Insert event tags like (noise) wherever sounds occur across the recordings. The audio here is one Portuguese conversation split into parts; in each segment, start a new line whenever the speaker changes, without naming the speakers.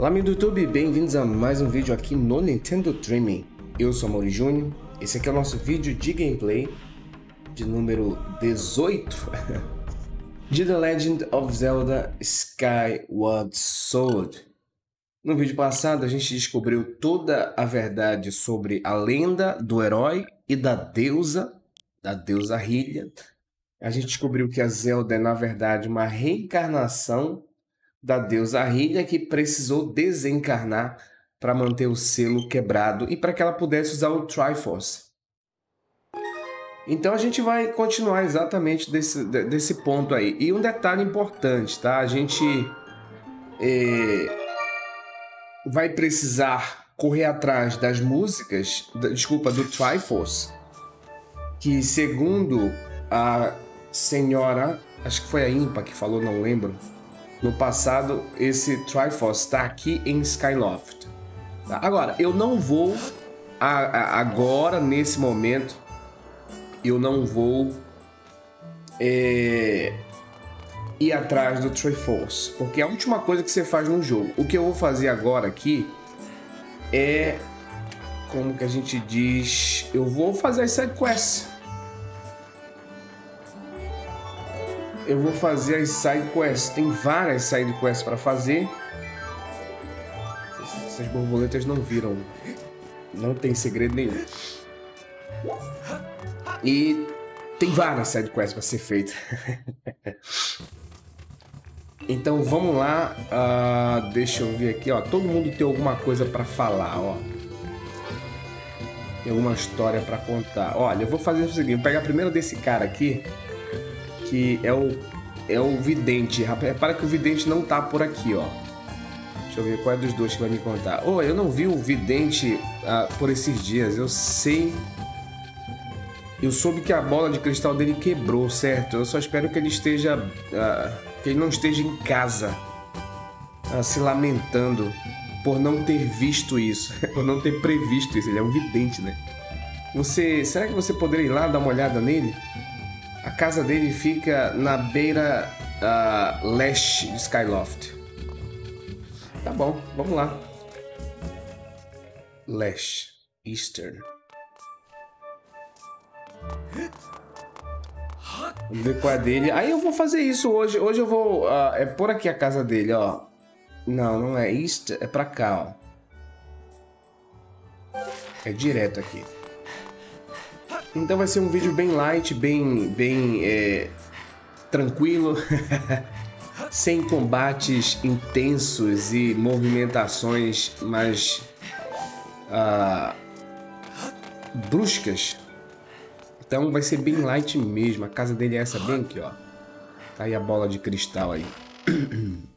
Olá, amigo do YouTube, bem-vindos a mais um vídeo aqui no Nintendo Dreaming. Eu sou Mauri Júnior, esse aqui é o nosso vídeo de gameplay de número 18 (laughs) de The Legend of Zelda Skyward Sword. No vídeo passado, a gente descobriu toda a verdade sobre a lenda do herói e da deusa, da deusa Hylia. A gente descobriu que a Zelda é, na verdade, uma reencarnação da deusa Hylia que precisou desencarnar para manter o selo quebrado e para que ela pudesse usar o Triforce. Então a gente vai continuar exatamente desse, desse ponto aí. E um detalhe importante, tá? A gente é, vai precisar correr atrás das músicas, da, desculpa, do Triforce, que segundo a senhora, acho que foi a Impa que falou, não lembro, no passado, esse Triforce está aqui em Skyloft. Tá? Agora, eu não vou a, a, agora, nesse momento, eu não vou é, ir atrás do Triforce, porque é a última coisa que você faz no jogo. O que eu vou fazer agora aqui é, como que a gente diz, eu vou fazer as side eu vou fazer as side quests. Tem várias side quests para fazer. Essas borboletas não viram. Não tem segredo nenhum. E tem várias side quests para ser feita. (laughs) então vamos lá. Uh, deixa eu ver aqui, ó. Todo mundo tem alguma coisa para falar, ó. Tem alguma história para contar. Olha, eu vou fazer o seguinte: vou pegar primeiro desse cara aqui que é o, é o vidente. Repara que o vidente não tá por aqui, ó. Deixa eu ver qual é dos dois que vai me contar. Oh, eu não vi o vidente ah, por esses dias. Eu sei. Eu soube que a bola de cristal dele quebrou, certo? Eu só espero que ele esteja. Ah, que ele não esteja em casa ah, se lamentando por não ter visto isso, (laughs) por não ter previsto isso. Ele é um vidente, né? Você, será que você poderia ir lá dar uma olhada nele? A casa dele fica na beira uh, leste de Skyloft. Tá bom, vamos lá. Leste, Eastern. Vamos ver qual é dele. Aí eu vou fazer isso hoje. Hoje eu vou. Uh, é por aqui a casa dele, ó. Não, não é East, é pra cá, ó. É direto aqui. Então vai ser um vídeo bem light, bem, bem é, tranquilo, (laughs) sem combates intensos e movimentações mais uh, bruscas. Então vai ser bem light mesmo. A casa dele é essa bem aqui, ó. Tá aí a bola de cristal aí. (clears throat)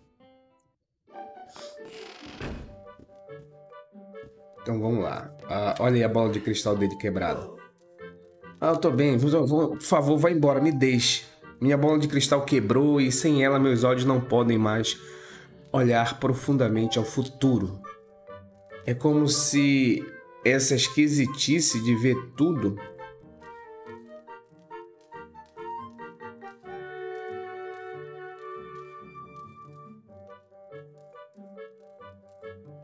Então vamos lá. Uh, olha aí a bola de cristal dele quebrada. Ah, eu tô bem, por favor, vá embora, me deixe. Minha bola de cristal quebrou e sem ela meus olhos não podem mais olhar profundamente ao futuro. É como se essa esquisitice de ver tudo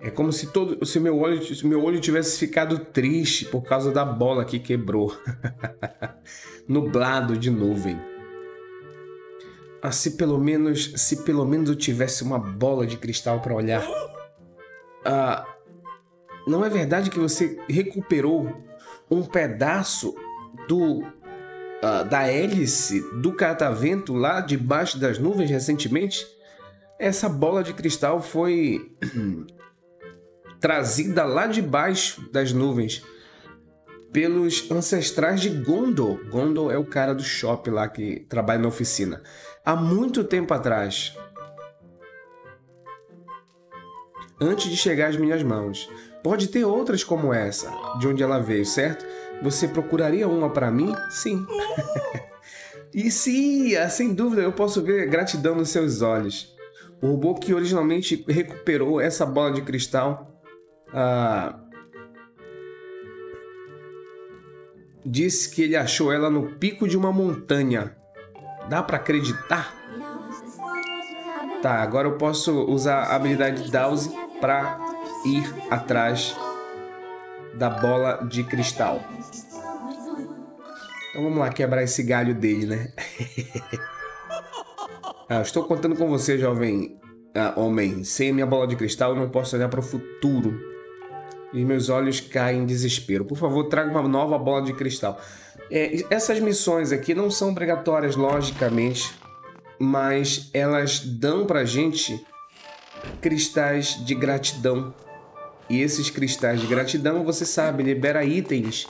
É como se todo, se meu olho, meu olho tivesse ficado triste por causa da bola que quebrou, (laughs) nublado de nuvem. Ah, se pelo menos, se pelo menos eu tivesse uma bola de cristal para olhar. Ah, não é verdade que você recuperou um pedaço do ah, da hélice do catavento lá debaixo das nuvens recentemente? Essa bola de cristal foi (clears throat) trazida lá de baixo das nuvens pelos ancestrais de Gondor. Gondor é o cara do shopping lá que trabalha na oficina. Há muito tempo atrás. Antes de chegar às minhas mãos. Pode ter outras como essa, de onde ela veio, certo? Você procuraria uma para mim? Sim. (laughs) e sim, ah, sem dúvida, eu posso ver gratidão nos seus olhos. O robô que originalmente recuperou essa bola de cristal ah, disse que ele achou ela no pico de uma montanha. Dá para acreditar? Tá, agora eu posso usar a habilidade Dowse para ir atrás da bola de cristal. Então vamos lá quebrar esse galho dele, né? (laughs) ah, estou contando com você, jovem ah, homem. Sem a minha bola de cristal, eu não posso olhar para o futuro. E meus olhos caem em desespero. Por favor, traga uma nova bola de cristal. É, essas missões aqui não são obrigatórias, logicamente, mas elas dão pra gente cristais de gratidão. E esses cristais de gratidão, você sabe, libera itens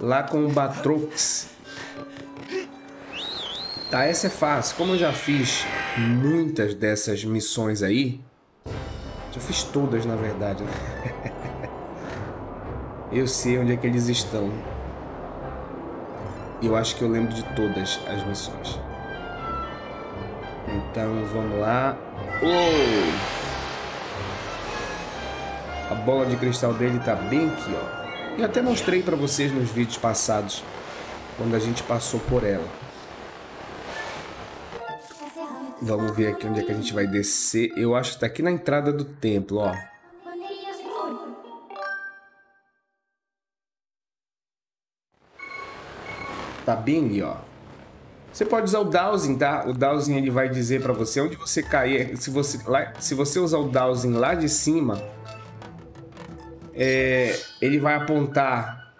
lá com o Batrox. Tá, essa é fácil. Como eu já fiz muitas dessas missões aí, já fiz todas na verdade. Né? Eu sei onde é que eles estão. Eu acho que eu lembro de todas as missões. Então vamos lá. Oh! A bola de cristal dele tá bem aqui, ó. Eu até mostrei para vocês nos vídeos passados, quando a gente passou por ela. Vamos ver aqui onde é que a gente vai descer. Eu acho que tá aqui na entrada do templo, ó. Tá bem ali, ó. Você pode usar o dowsing, tá? O dowsing ele vai dizer para você onde você cair. Se você, lá, se você usar o dowsing lá de cima, é, ele vai apontar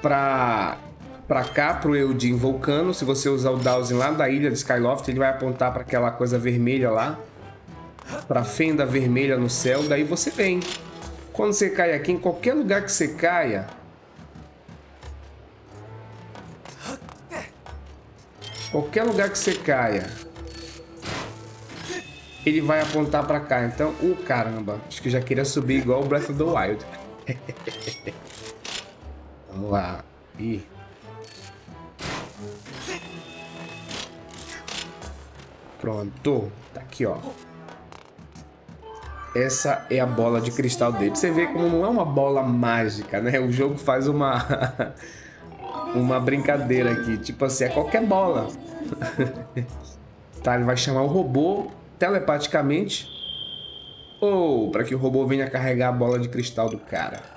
para para cá, pro Eudin Vulcano. Se você usar o dowsing lá da ilha de Skyloft, ele vai apontar para aquela coisa vermelha lá, para fenda vermelha no céu. Daí você vem. Quando você cai aqui, em qualquer lugar que você caia, Qualquer lugar que você caia, ele vai apontar para cá. Então, o uh, caramba, acho que já queria subir igual o Breath of the Wild. (laughs) Vamos lá. Ih. Pronto. Tá aqui, ó. Essa é a bola de cristal dele. Você ver como não é uma bola mágica, né? O jogo faz uma (laughs) uma brincadeira aqui. Tipo assim, é qualquer bola. tá, ele vai chamar o robô telepaticamente. Ou para que o robô venha carregar a bola de cristal do cara.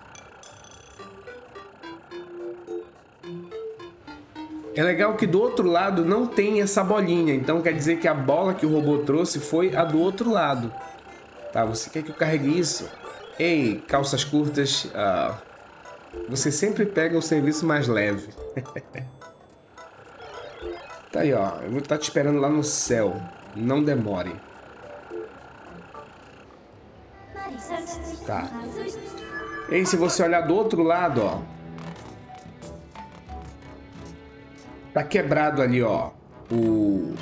É legal que do outro lado não tem essa bolinha, então quer dizer que a bola que o robô trouxe foi a do outro lado. Tá, você quer que eu carregue isso? Ei, calças curtas, uh, você sempre pega o serviço mais leve. (laughs) tá aí, ó. Eu vou estar te esperando lá no céu. Não demore. Tá. E se você olhar do outro lado, ó. Tá quebrado ali, ó. O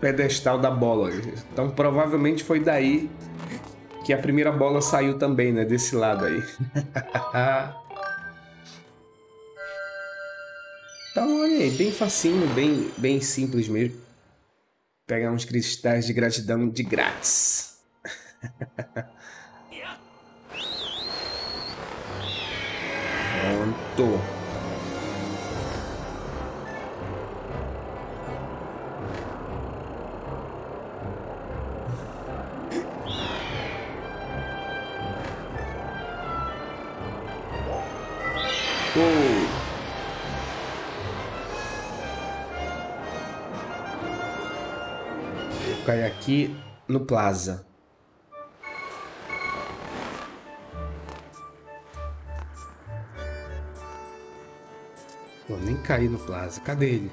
pedestal da bola. Então provavelmente foi daí que a primeira bola saiu também, né? Desse lado aí. (laughs) então, olha aí, bem facinho, bem, bem simples mesmo. Pegar uns cristais de gratidão de grátis. (laughs) Pronto. Aqui no Plaza. Vou nem cair no Plaza. Cadê ele?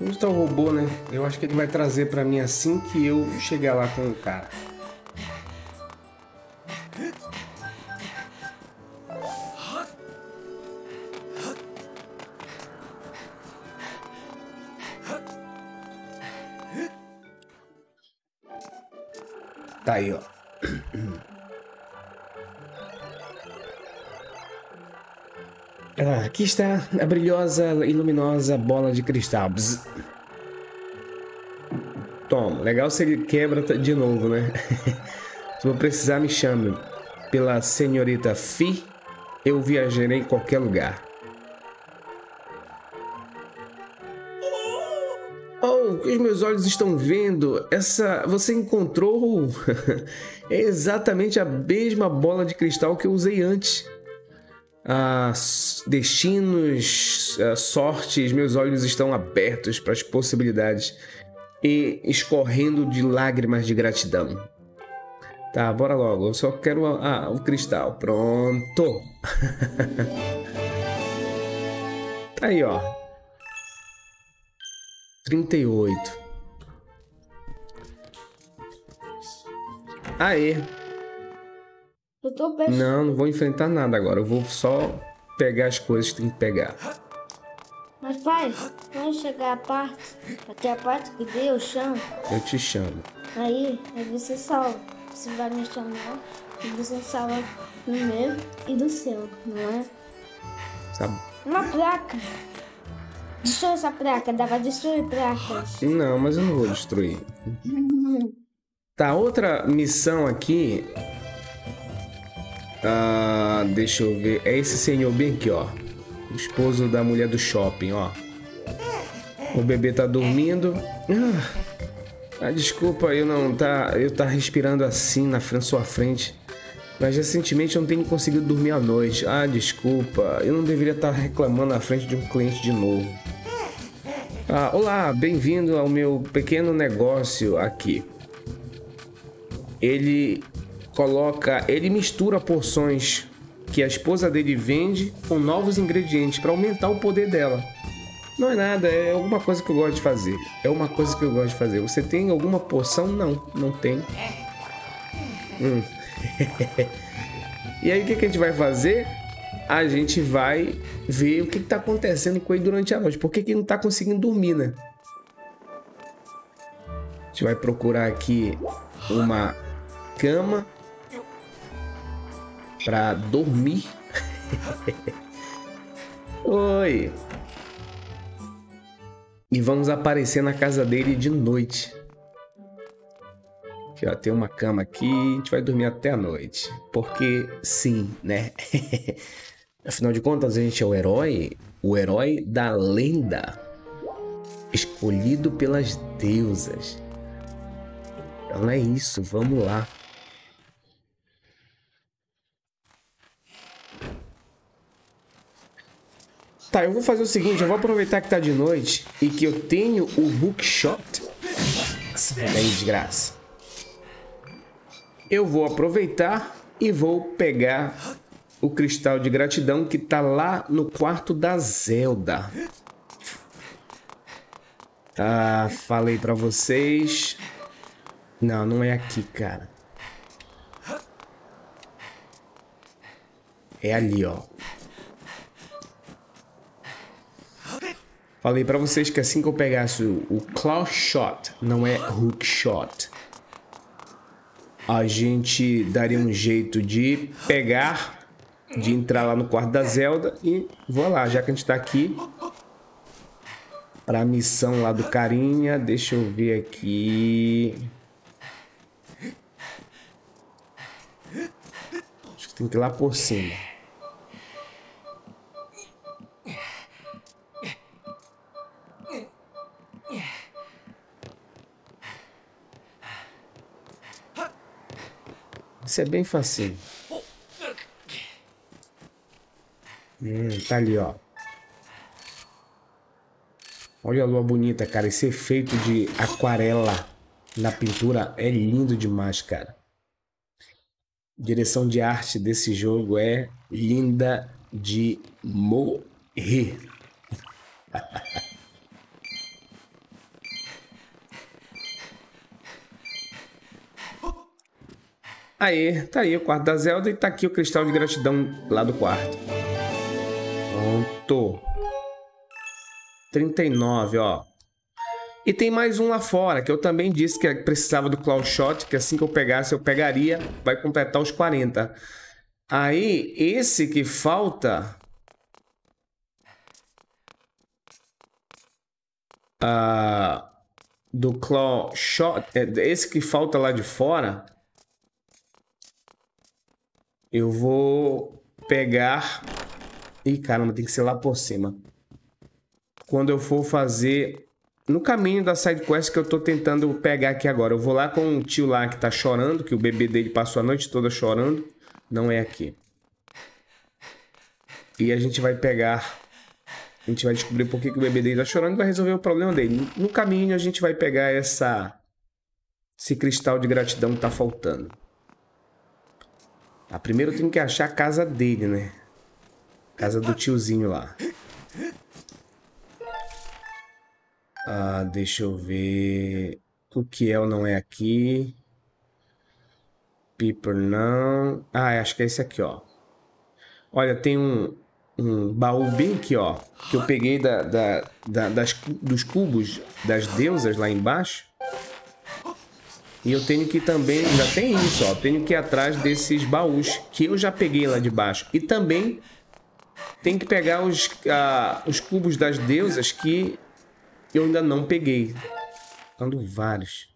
Onde está o robô, né? Eu acho que ele vai trazer para mim assim que eu chegar lá com o cara. Aí, ó. Ah, aqui está a brilhosa e luminosa bola de cristal. Bzz. Toma, legal se ele quebra de novo, né? (laughs) se vou precisar, me chame. Pela senhorita Fi, eu viajarei em qualquer lugar. Olhos estão vendo? Essa. Você encontrou. é (laughs) exatamente a mesma bola de cristal que eu usei antes. Ah, destinos, ah, sortes, meus olhos estão abertos para as possibilidades e escorrendo de lágrimas de gratidão. Tá, bora logo. Eu só quero o cristal. Pronto. (laughs) tá aí, ó. 38. Aê.
Eu tô pensando.
Não, não vou enfrentar nada agora. Eu vou só pegar as coisas que tem que pegar.
Mas pai, vamos chegar a parte, até a parte que Deus chama.
Eu te chamo.
Aí, aí você salva. Você vai me chamar e você salva do meu e do seu, não é?
Tá.
Uma placa. Destrua essa placa, dá pra destruir placas.
Não, mas eu não vou destruir. (laughs) Tá, outra missão aqui. Ah, deixa eu ver. É esse senhor bem aqui, ó. O esposo da mulher do shopping, ó. O bebê tá dormindo. Ah, ah, desculpa, eu não tá, eu tá respirando assim na sua frente. Mas recentemente eu não tenho conseguido dormir à noite. Ah, desculpa, eu não deveria estar reclamando na frente de um cliente de novo. Ah, olá, bem-vindo ao meu pequeno negócio aqui. Ele coloca, ele mistura porções que a esposa dele vende com novos ingredientes para aumentar o poder dela. Não é nada, é alguma coisa que eu gosto de fazer. É uma coisa que eu gosto de fazer. Você tem alguma porção? Não, não tem. Hum. (laughs) e aí o que, que a gente vai fazer? A gente vai ver o que está acontecendo com ele durante a noite. Por que, que ele não está conseguindo dormir, né? A gente vai procurar aqui uma cama para dormir. (laughs) Oi. E vamos aparecer na casa dele de noite. Aqui, ó, tem uma cama aqui, a gente vai dormir até a noite. Porque sim, né? (laughs) Afinal de contas, a gente é o herói, o herói da lenda, escolhido pelas deusas. Então é isso, vamos lá. Tá, eu vou fazer o seguinte, eu vou aproveitar que tá de noite e que eu tenho o bookshot. Nossa, aí, desgraça. Eu vou aproveitar e vou pegar o cristal de gratidão que tá lá no quarto da Zelda. Tá, falei para vocês. Não, não é aqui, cara. É ali, ó. Falei para vocês que assim que eu pegasse o, o claw shot, não é hook shot, a gente daria um jeito de pegar, de entrar lá no quarto da Zelda e vou lá, já que a gente tá aqui para a missão lá do carinha, deixa eu ver aqui. Acho que tem que ir lá por cima. Isso é bem facinho. Hum, tá ali, ó. Olha a lua bonita, cara. Esse efeito de aquarela na pintura é lindo demais, cara. Direção de arte desse jogo é linda de morrer. (laughs) Aí, tá aí o quarto da Zelda e tá aqui o cristal de gratidão lá do quarto. Pronto. 39, ó. E tem mais um lá fora, que eu também disse que precisava do Cloud Shot, que assim que eu pegasse, eu pegaria, vai completar os 40. Aí, esse que falta... Uh, do Claw Shot, é, esse que falta lá de fora, eu vou pegar. Ih, caramba, tem que ser lá por cima. Quando eu for fazer no caminho da side quest que eu tô tentando pegar aqui agora. Eu vou lá com o tio lá que tá chorando, que o bebê dele passou a noite toda chorando. Não é aqui. E a gente vai pegar... A gente vai descobrir por que, que o bebê dele tá chorando e vai resolver o problema dele. No caminho a gente vai pegar essa... Esse cristal de gratidão que tá faltando. Ah, primeiro eu tenho que achar a casa dele, né? Casa do tiozinho lá. Ah, deixa eu ver. O que é ou não é aqui? Piper não. Ah, acho que é esse aqui, ó. Olha, tem um, um baú bem aqui, ó. Que eu peguei da, da, da das, dos cubos das deusas lá embaixo. E eu tenho que também, já tem isso, ó. Tenho que ir atrás desses baús que eu já peguei lá de baixo. E também tem que pegar os, uh, os cubos das deusas que eu ainda não peguei. Ando vários.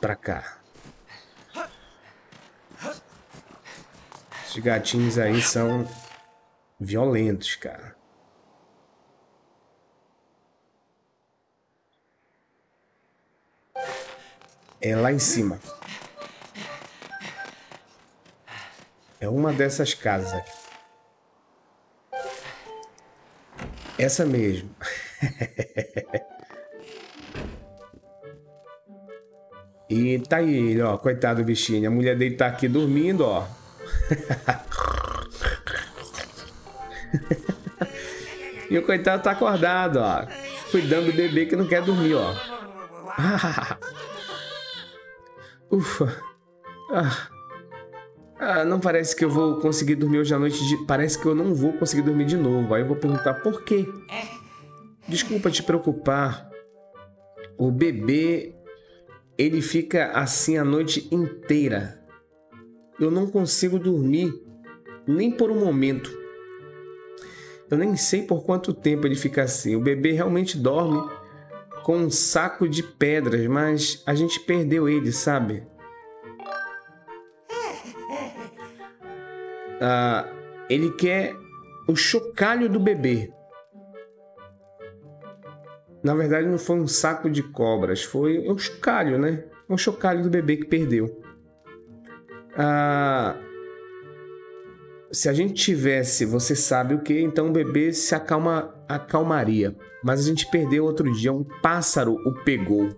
Pra cá. Esses gatinhos aí são violentos, cara. É lá em cima. É uma dessas casas aqui. Essa mesmo. (laughs) e tá aí ó. Coitado do bichinho. A mulher dele tá aqui dormindo, ó. (laughs) e o coitado tá acordado, ó. Cuidando do bebê que não quer dormir, ó. (laughs) Ufa. Ah. Ah, não parece que eu vou conseguir dormir hoje à noite. De... Parece que eu não vou conseguir dormir de novo. Aí eu vou perguntar por quê. Desculpa te preocupar. O bebê, ele fica assim a noite inteira. Eu não consigo dormir nem por um momento. Eu nem sei por quanto tempo ele fica assim. O bebê realmente dorme com um saco de pedras, mas a gente perdeu ele, sabe? uh, (laughs) ele quer o chocalho do bebê. Na verdade, não foi um saco de cobras, foi o chocalho, né? O chocalho do bebê que perdeu. Ah, se a gente tivesse, você sabe o que, então o bebê se acalma, acalmaria. Mas a gente perdeu outro dia, um pássaro o pegou.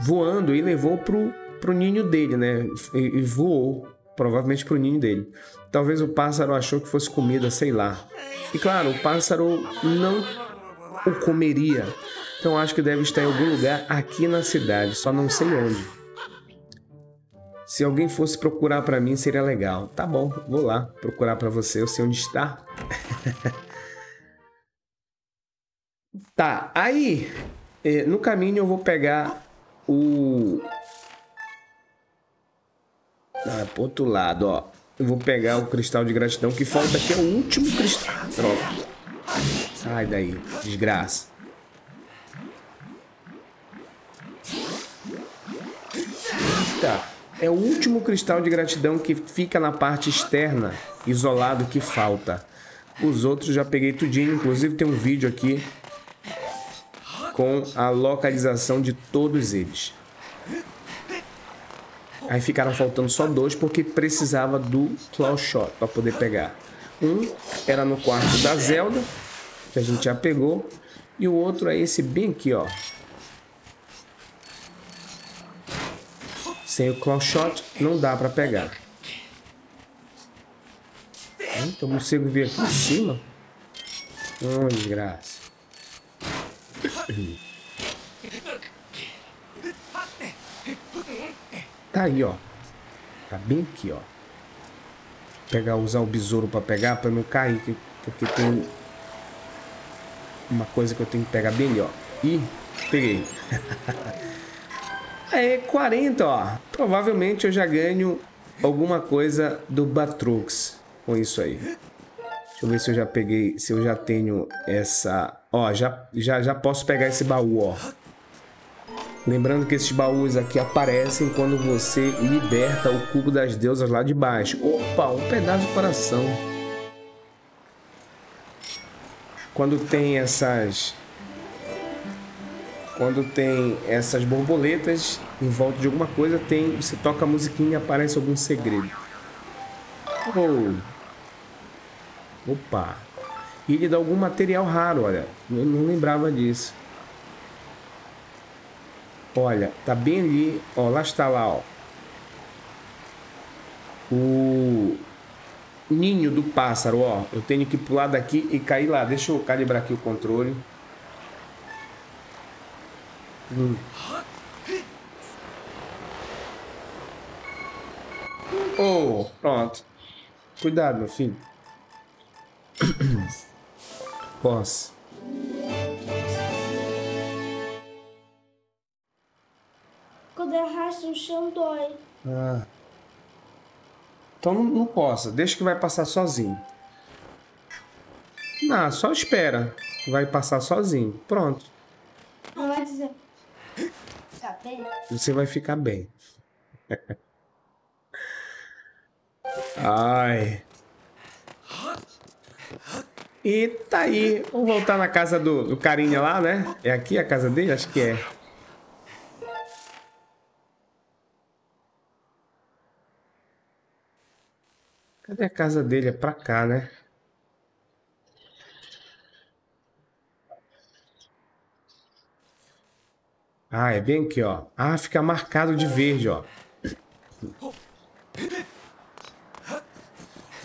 Voando e levou pro pro ninho dele, né? E, e voou, provavelmente pro ninho dele. Talvez o pássaro achou que fosse comida, sei lá. E claro, o pássaro não o comeria. Então acho que deve estar em algum lugar aqui na cidade, só não sei onde. Se alguém fosse procurar para mim, seria legal. Tá bom, vou lá procurar para você, eu sei onde está. (laughs) tá, aí eh, no caminho eu vou pegar o ah, pro outro lado, ó. Eu vou pegar o cristal de gratidão que falta aqui é o último cristal. Ah, droga. Sai daí, desgraça. Eita. É o último cristal de gratidão que fica na parte externa, isolado, que falta. Os outros já peguei tudinho, inclusive tem um vídeo aqui com a localização de todos eles. Aí ficaram faltando só dois porque precisava do Claw Shot para poder pegar. Um era no quarto da Zelda, que a gente já pegou, e o outro é esse bem aqui, ó. Sem o Claw Shot não dá para pegar. Então o morcego veio aqui em cima. Oh, desgraça. Tá aí, ó. Tá bem aqui, ó. Pegar, usar o besouro para pegar, para não cair, porque tem uma coisa que eu tenho que pegar bem ó. E peguei. (laughs) é 40, ó. Provavelmente eu já ganho alguma coisa do Batrux com isso aí. Deixa eu ver se eu já peguei, se eu já tenho essa... Ó, já, já, já posso pegar esse baú, ó. Lembrando que esses baús aqui aparecem quando você liberta o cubo das deusas lá de baixo. Opa, um pedaço de coração. Quando tem essas quando tem essas borboletas em volta de alguma coisa, tem você toca a musiquinha e aparece algum segredo. Oh. Opa. E ele dá algum material raro, olha. Eu não lembrava disso. Olha, tá bem ali. Ó, lá está lá, ó. O ninho do pássaro, ó. Eu tenho que pular daqui e cair lá. Deixa eu calibrar aqui o controle. Hum. Oh, pronto. Cuidado, meu filho. (coughs) Posso.
Quando arrasta o chão, dói.
Ah. Então não, não posso. Deixa que vai passar sozinho. Não, só espera. Vai passar sozinho. Pronto.
Não vai dizer. Tá bem?
Você vai ficar bem. Ai. E tá aí. Vamos voltar na casa do, do carinha lá, né? É aqui a casa dele? Acho que é. Cadê a casa dele? É pra cá, né? Ah, é bem aqui, ó. Ah, fica marcado de verde, ó.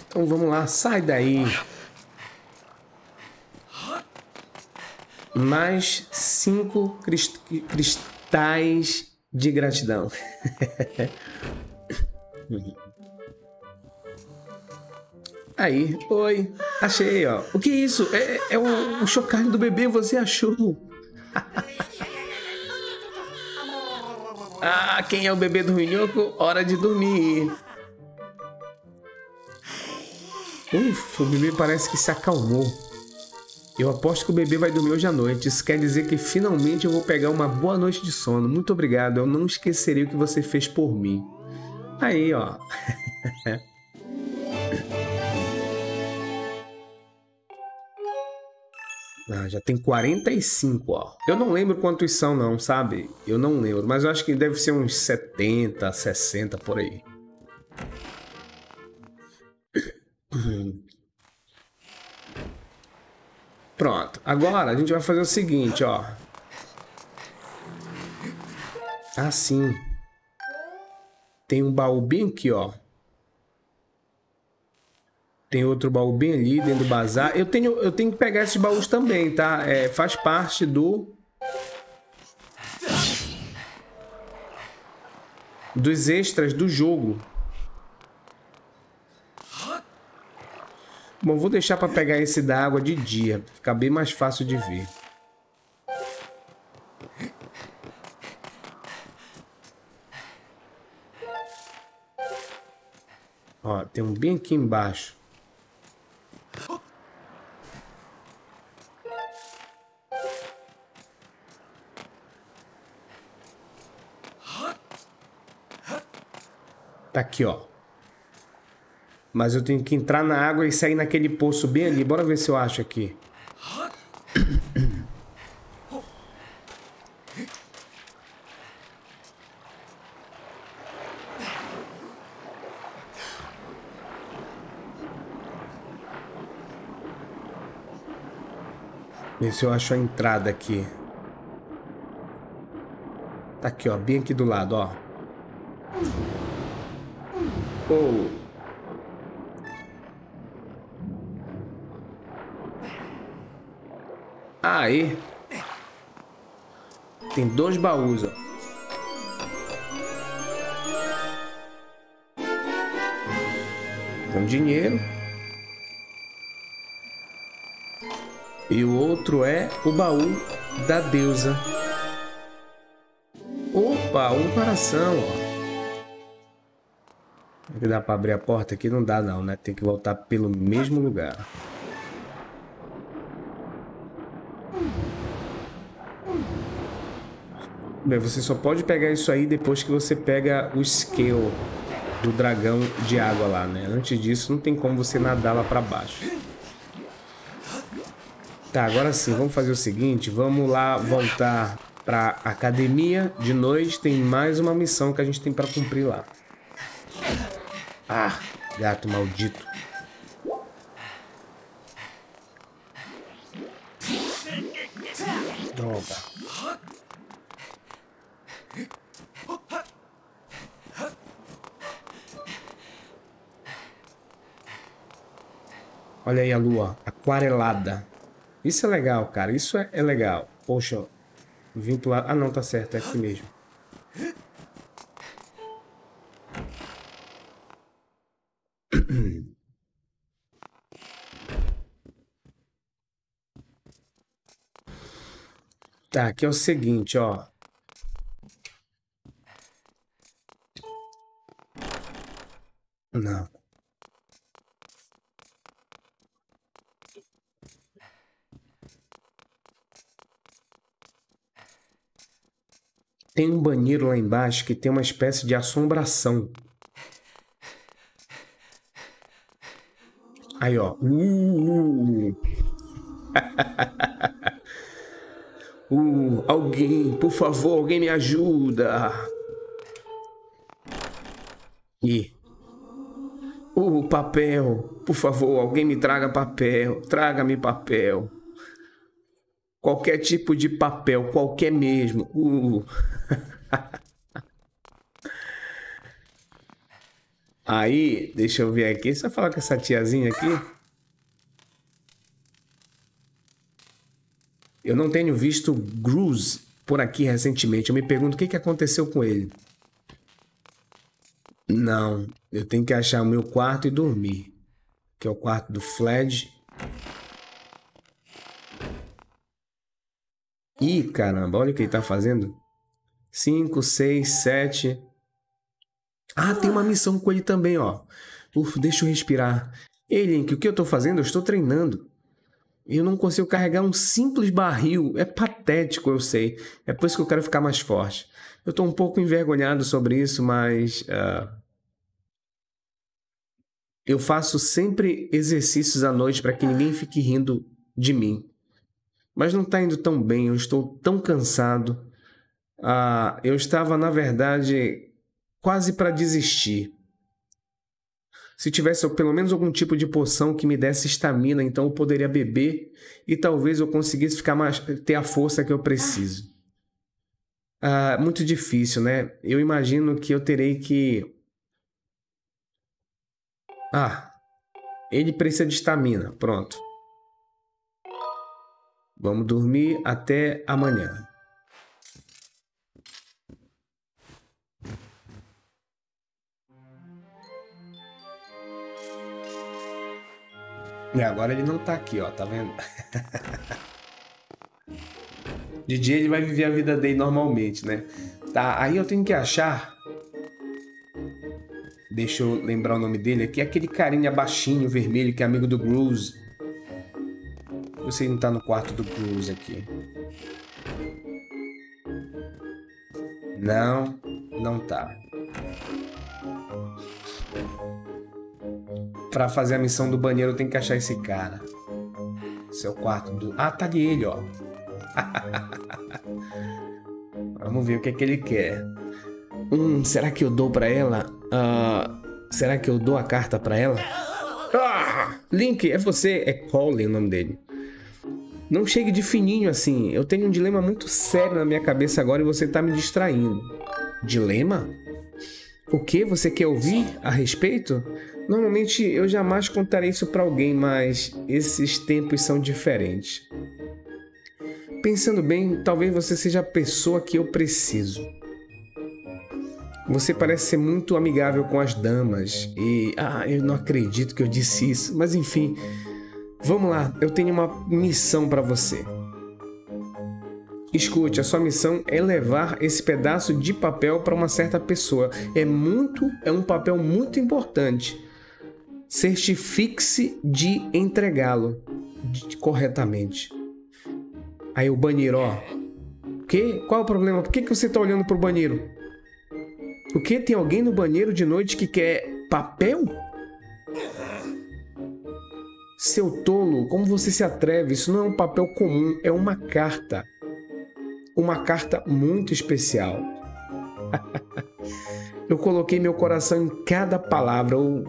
Então vamos lá, sai daí. Mais cinco crist cristais de gratidão. (laughs) Aí, oi, achei, ó. O que é isso? É, é o, o chocalho do bebê, você achou? (laughs) ah, quem é o bebê do minhoco? Hora de dormir. Ufa, o bebê parece que se acalmou. Eu aposto que o bebê vai dormir hoje à noite. Isso quer dizer que finalmente eu vou pegar uma boa noite de sono. Muito obrigado. Eu não esquecerei o que você fez por mim. Aí, ó. (laughs) Ah, já tem 45, ó. Eu não lembro quantos são, não, sabe? Eu não lembro, mas eu acho que deve ser uns 70, 60 por aí. (coughs) Pronto. Agora a gente vai fazer o seguinte, ó. Assim. Tem um baú bem aqui, ó. Tem outro baú bem ali dentro do bazar. Eu tenho, eu tenho que pegar esses baús também, tá? É, faz parte do... Dos extras do jogo. Bom, vou deixar para pegar esse da água de dia. Fica bem mais fácil de ver. Ó, tem um bem aqui embaixo. Aqui, ó. Mas eu tenho que entrar na água e sair naquele poço bem ali. Bora ver se eu acho aqui. Ver se eu acho a entrada aqui. Tá aqui, ó. Bem aqui do lado, ó. Oh. Aí. Tem dois baús, ó. Tem dinheiro. E o outro é o baú da deusa. Opa, um coração, ó. Que dá para abrir a porta aqui? Não dá não, né? Tem que voltar pelo mesmo lugar. Bem, você só pode pegar isso aí depois que você pega o scale do dragão de água lá, né? Antes disso, não tem como você nadar lá pra baixo. Tá, agora sim, vamos fazer o seguinte, vamos lá voltar pra academia de noite, tem mais uma missão que a gente tem pra cumprir lá. Ah, gato maldito. Droga. Olha aí a lua, aquarelada. Isso é legal, cara. Isso é, é legal. Poxa, vim pro lado... Ah, não, tá certo. É aqui mesmo. Tá, é o seguinte, ó. Não. Tem um banheiro lá embaixo que tem uma espécie de assombração. Aí, ó. Uh, uh, (laughs) alguém, por favor, alguém me ajuda. E o uh, papel, por favor, alguém me traga papel, traga-me papel. Qualquer tipo de papel, qualquer mesmo. Uh. (laughs) Aí, deixa eu ver aqui. Vai falar com essa tiazinha aqui? Eu não tenho visto Gruz por aqui recentemente. Eu me pergunto o que, que aconteceu com ele. Não, eu tenho que achar o meu quarto e dormir. Que é o quarto do Fledge. Ih, caramba, olha o que ele tá fazendo. 5, 6, 7. Ah, tem uma missão com ele também, ó. Uf, deixa eu respirar. Ei, Link, o que eu tô fazendo? Eu estou treinando. Eu não consigo carregar um simples barril. É patético, eu sei. É por isso que eu quero ficar mais forte. Eu tô um pouco envergonhado sobre isso, mas. Uh... Eu faço sempre exercícios à noite para que ninguém fique rindo de mim mas não está indo tão bem, eu estou tão cansado. Ah, eu estava, na verdade, quase para desistir. Se tivesse pelo menos algum tipo de poção que me desse estamina, então eu poderia beber e talvez eu conseguisse ficar mais, ter a força que eu preciso. Ah, muito difícil, né? Eu imagino que eu terei que. Ah, ele precisa de estamina. Pronto. Vamos dormir até amanhã. E agora ele não tá aqui, ó, tá vendo? (laughs) De dia ele vai viver a vida dele normalmente, né? Tá, aí eu tenho que achar. Deixa eu lembrar o nome dele aqui. Aquele carinha baixinho, vermelho, que é amigo do Bruce. Você não tá no quarto do Cruz aqui. Não, não tá. Pra fazer a missão do banheiro, tenho que achar esse cara. Seu quarto do. Ah, tá de ele, ó. (laughs) Vamos ver o que é que ele quer. Hum, será que eu dou pra ela? Uh, será que eu dou a carta pra ela? Ah, Link, é você. É Colin o nome dele. Não chegue de fininho assim. Eu tenho um dilema muito sério na minha cabeça agora e você tá me distraindo. Dilema? O que você quer ouvir a respeito? Normalmente eu jamais contarei isso para alguém, mas esses tempos são diferentes. Pensando bem, talvez você seja a pessoa que eu preciso. Você parece ser muito amigável com as damas e. Ah, eu não acredito que eu disse isso, mas enfim. Vamos lá, eu tenho uma missão para você. Escute, a sua missão é levar esse pedaço de papel para uma certa pessoa. É muito, é um papel muito importante. Certifique-se de entregá-lo corretamente. Aí o banheiro, ó. quê? Qual é o problema? Por que, que você tá olhando pro banheiro? O que? Tem alguém no banheiro de noite que quer papel? Seu tolo, como você se atreve? Isso não é um papel comum, é uma carta. Uma carta muito especial. Eu coloquei meu coração em cada palavra. Eu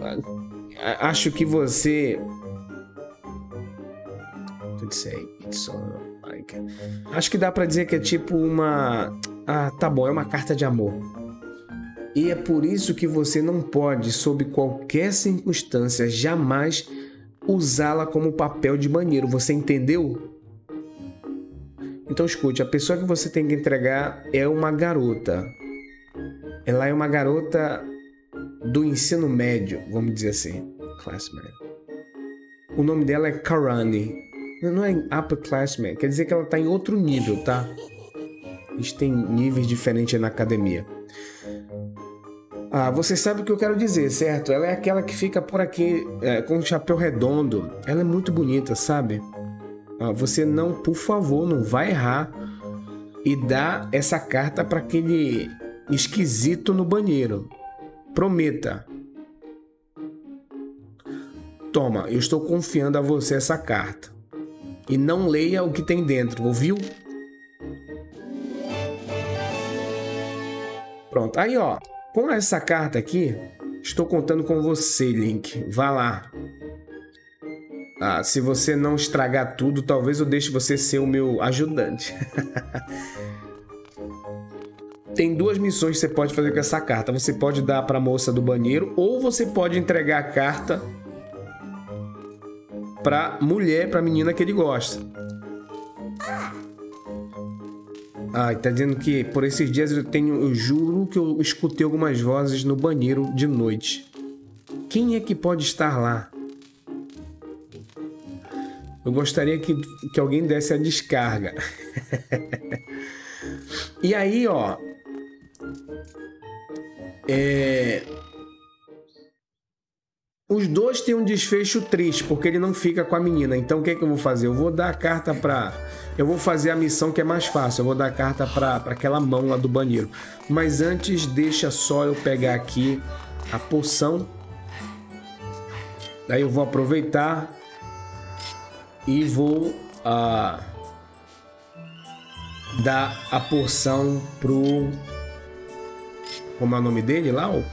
acho que você. Acho que dá para dizer que é tipo uma. Ah, tá bom, é uma carta de amor. E é por isso que você não pode, sob qualquer circunstância, jamais usá-la como papel de banheiro. Você entendeu? Então escute, a pessoa que você tem que entregar é uma garota. Ela é uma garota do ensino médio, vamos dizer assim. Classmate. O nome dela é Karani. Não é upperclassman, quer dizer que ela está em outro nível, tá? A gente tem níveis diferentes na academia. Ah, você sabe o que eu quero dizer, certo? Ela é aquela que fica por aqui é, com um chapéu redondo. Ela é muito bonita, sabe? Você não, por favor, não vai errar e dá essa carta para aquele esquisito no banheiro. Prometa. Toma, eu estou confiando a você essa carta. E não leia o que tem dentro, ouviu? Pronto, aí ó, com essa carta aqui, estou contando com você, Link. Vá lá. Ah, se você não estragar tudo, talvez eu deixe você ser o meu ajudante. (laughs) Tem duas missões que você pode fazer com essa carta. Você pode dar para a moça do banheiro ou você pode entregar a carta para mulher, para menina que ele gosta. Ah, tá dizendo que por esses dias eu tenho, eu juro que eu escutei algumas vozes no banheiro de noite. Quem é que pode estar lá? Eu gostaria que, que alguém desse a descarga. (laughs) e aí, ó. É, os dois têm um desfecho triste, porque ele não fica com a menina. Então o que, é que eu vou fazer? Eu vou dar a carta pra. Eu vou fazer a missão que é mais fácil. Eu vou dar a carta pra, pra aquela mão lá do banheiro. Mas antes, deixa só eu pegar aqui a poção. Daí eu vou aproveitar e vou uh, dar a poção pro. Como é o nome dele lá? O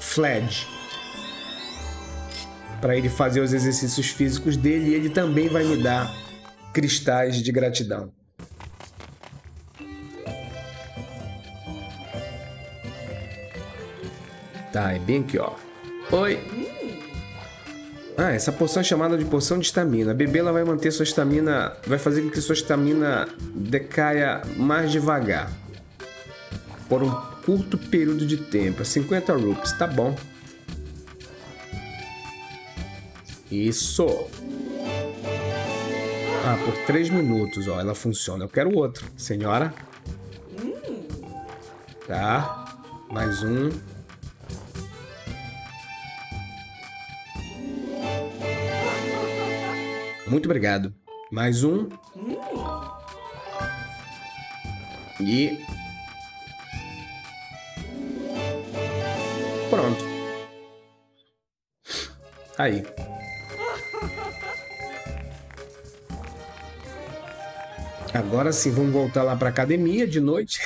Fledge para ele fazer os exercícios físicos dele e ele também vai me dar cristais de gratidão. Tá, é bem aqui, ó. Oi. Ah, essa poção é chamada de poção de estamina. Bebê-la vai manter sua estamina, vai fazer com que sua estamina decaia mais devagar. Por um curto período de tempo. 50 rupees, tá bom. Isso. Ah, por três minutos, ó, ela funciona. Eu quero outro, senhora. Tá. Mais um. Muito obrigado. Mais um. E. Pronto. Aí. Agora sim, vamos voltar lá para academia de noite.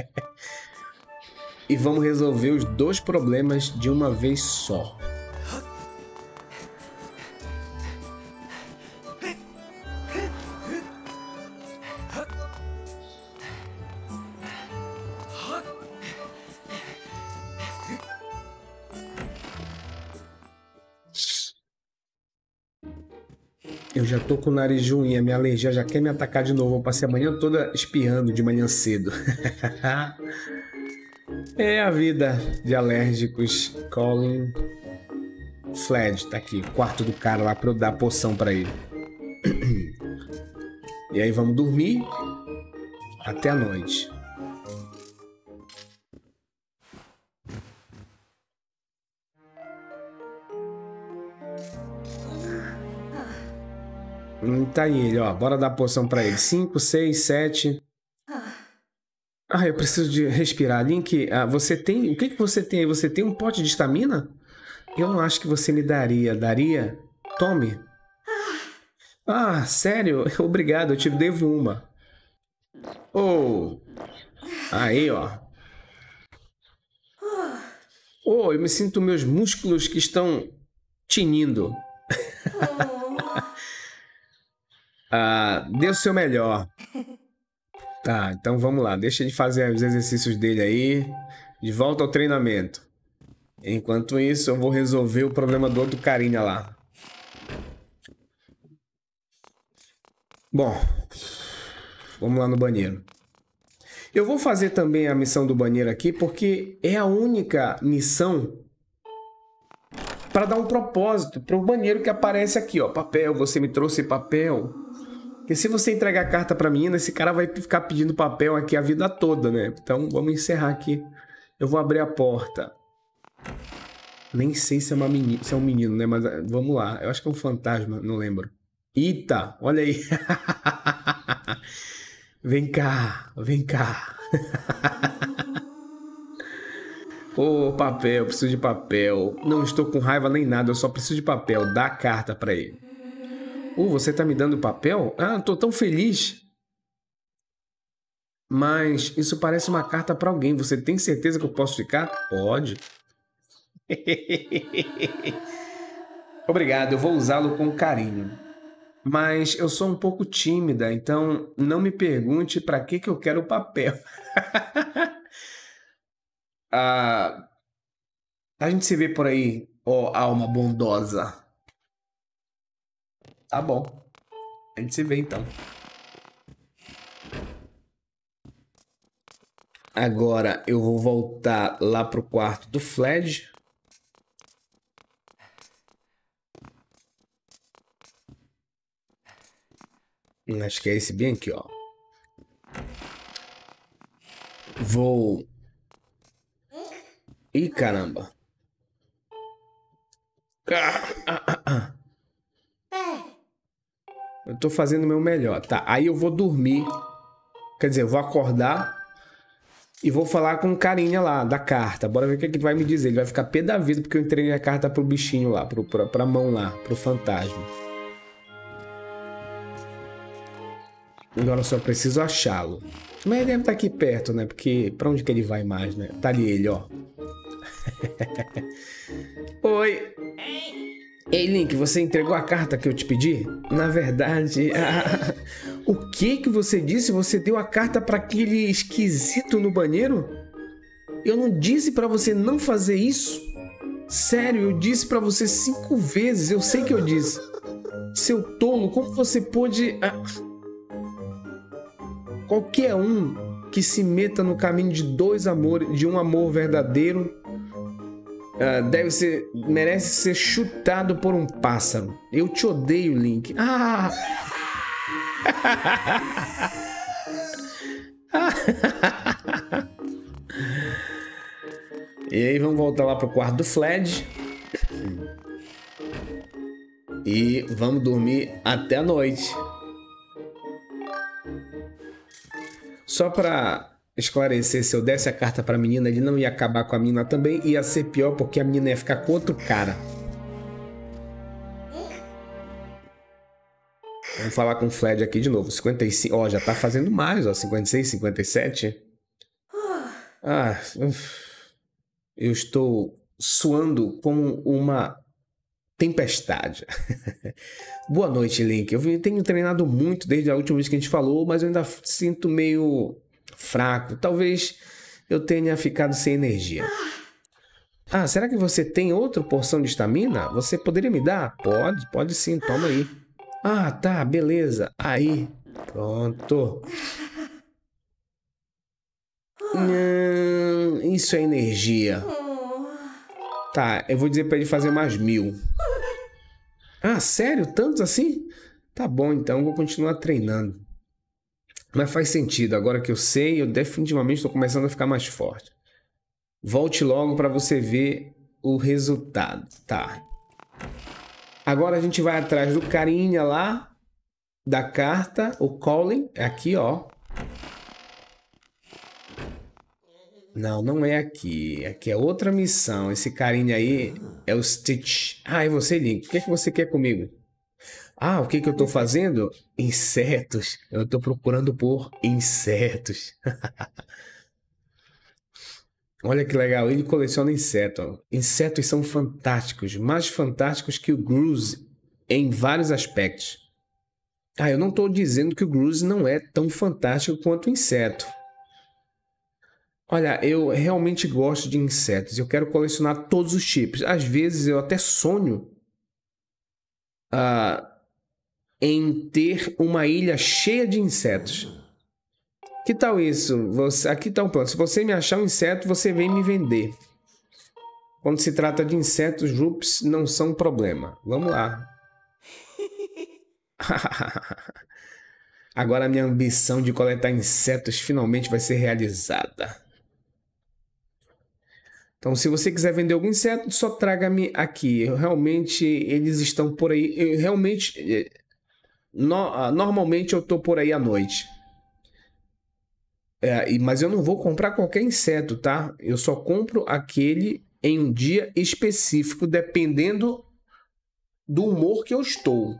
(laughs) e vamos resolver os dois problemas de uma vez só. Já tô com o nariz de minha alergia já quer me atacar de novo. Eu passei a manhã toda espirrando de manhã cedo. (laughs) é a vida de alérgicos. Colin Fled tá aqui, quarto do cara lá pra eu dar poção para ele. (clears throat) e aí vamos dormir até a noite. Tá aí ele, ó. Bora dar poção pra ele. 5, 6, 7. Ah, eu preciso de respirar. Link, ah, você tem. O que, que você tem aí? Você tem um pote de estamina? Eu não acho que você me daria. Daria? Tome. Ah, sério? (laughs) Obrigado, eu te devo uma. Oh. Aí, ó. Oh, eu me sinto meus músculos que estão tinindo. Ah, dê o seu melhor. (laughs) Tá, então vamos lá. Deixa ele fazer os exercícios dele aí. De volta ao treinamento. Enquanto isso, eu vou resolver o problema do outro carinha lá. Bom, vamos lá no banheiro. Eu vou fazer também a missão do banheiro aqui porque é a única missão para dar um propósito para o banheiro que aparece aqui, ó, papel, você me trouxe papel. Porque se você entregar a carta para menina, esse cara vai ficar pedindo papel aqui a vida toda, né? Então vamos encerrar aqui. Eu vou abrir a porta. Nem sei se é, uma menina, se é um menino, né? Mas eh, vamos lá. Eu acho que é um fantasma, não lembro. Eita, olha aí. (laughs) vem cá, vem cá. (laughs) Ô, oh, papel, preciso de papel. Não estou com raiva nem nada, eu só preciso de papel. Dá a carta para ele. Uh, você tá me dando papel? Ah, tô tão feliz. Mas isso parece uma carta para alguém. Você tem certeza que eu posso ficar? Pode. (laughs) Obrigado, eu vou usá-lo com carinho. Mas eu sou um pouco tímida, então não me pergunte para que, que eu quero o papel. (laughs) ah, a gente se vê por aí, ó oh, alma bondosa. Tá bom. A gente se vê então. Agora eu vou voltar lá pro quarto do Fledge. Acho que é esse bem aqui, ó. Vou. Ih, caramba. Eu tô fazendo o meu melhor. Tá, aí eu vou dormir. Quer dizer, eu vou acordar e vou falar com o carinha lá da carta. Bora ver o que, é que ele vai me dizer. Ele vai ficar pé da vida porque eu entreguei a carta pro bichinho lá, pro, pra, pra mão lá, pro fantasma. Agora eu só preciso achá-lo. Mas ele deve estar aqui perto, né? Porque pra onde que ele vai mais, né? Tá ali ele, ó. (laughs) Oi. Ei, Link, você entregou a carta que eu te pedi? Na verdade, (laughs) ah, o que que você disse? Você deu a carta para aquele esquisito no banheiro? Eu não disse para você não fazer isso? Sério, eu disse para você cinco vezes. Eu sei que eu disse. Seu tolo, como você pôde? Ah... Qualquer um que se meta no caminho de dois amores, de um amor verdadeiro, uh, deve ser, merece ser chutado por um pássaro. Eu te odeio, Link. Ah! (laughs) e aí vamos voltar lá pro quarto do Fledge. E vamos dormir até a noite. Só para esclarecer, se eu desse a carta para a menina, ele não ia acabar com a menina também, ia ser pior porque a menina ia ficar com outro cara. Vamos falar com o Fled aqui de novo. 55, ó, já tá fazendo mais, ó, 56, 57. Ah, eu estou suando como uma tempestade. (laughs) Boa noite, Link. Eu tenho treinado muito desde a última vez que a gente falou, mas eu ainda sinto meio fraco. Talvez eu tenha ficado sem energia. Ah, será que você tem outra porção de estamina? Você poderia me dar? Pode, pode sim, toma aí. Ah, tá, beleza. Aí, pronto. Hum, isso é energia. Tá, eu vou dizer para ele fazer mais mil. Ah, sério? Tantos assim? Tá bom, então vou continuar treinando. Mas faz sentido, agora que eu sei, eu definitivamente estou começando a ficar mais forte. Volte logo para você ver o resultado. Tá. Agora a gente vai atrás do carinha lá da carta, o Colin, é aqui, ó. Não, não é aqui. Aqui é outra missão. Esse carinha aí é o Stitch. Ah, e você, Link? O que, é que você quer comigo? Ah, o que, que eu tô fazendo? Insetos. Eu tô procurando por insetos. (laughs) Olha que legal, ele coleciona insetos. Insetos são fantásticos, mais fantásticos que o Gruze em vários aspectos. Ah, eu não estou dizendo que o Gruze não é tão fantástico quanto o inseto. Olha, eu realmente gosto de insetos. Eu quero colecionar todos os tipos. Às vezes eu até sonho uh, em ter uma ilha cheia de insetos. Que tal isso? Você, aqui está um plano. Se você me achar um inseto, você vem me vender. Quando se trata de insetos, rups não são problema. Vamos lá. (laughs) Agora a minha ambição de coletar insetos finalmente vai ser realizada. Então, se você quiser vender algum inseto, só traga-me aqui. Eu, realmente, eles estão por aí. Eu realmente. No, ah, normalmente eu estou por aí à noite. É, mas eu não vou comprar qualquer inseto, tá? Eu só compro aquele em um dia específico, dependendo do humor que eu estou.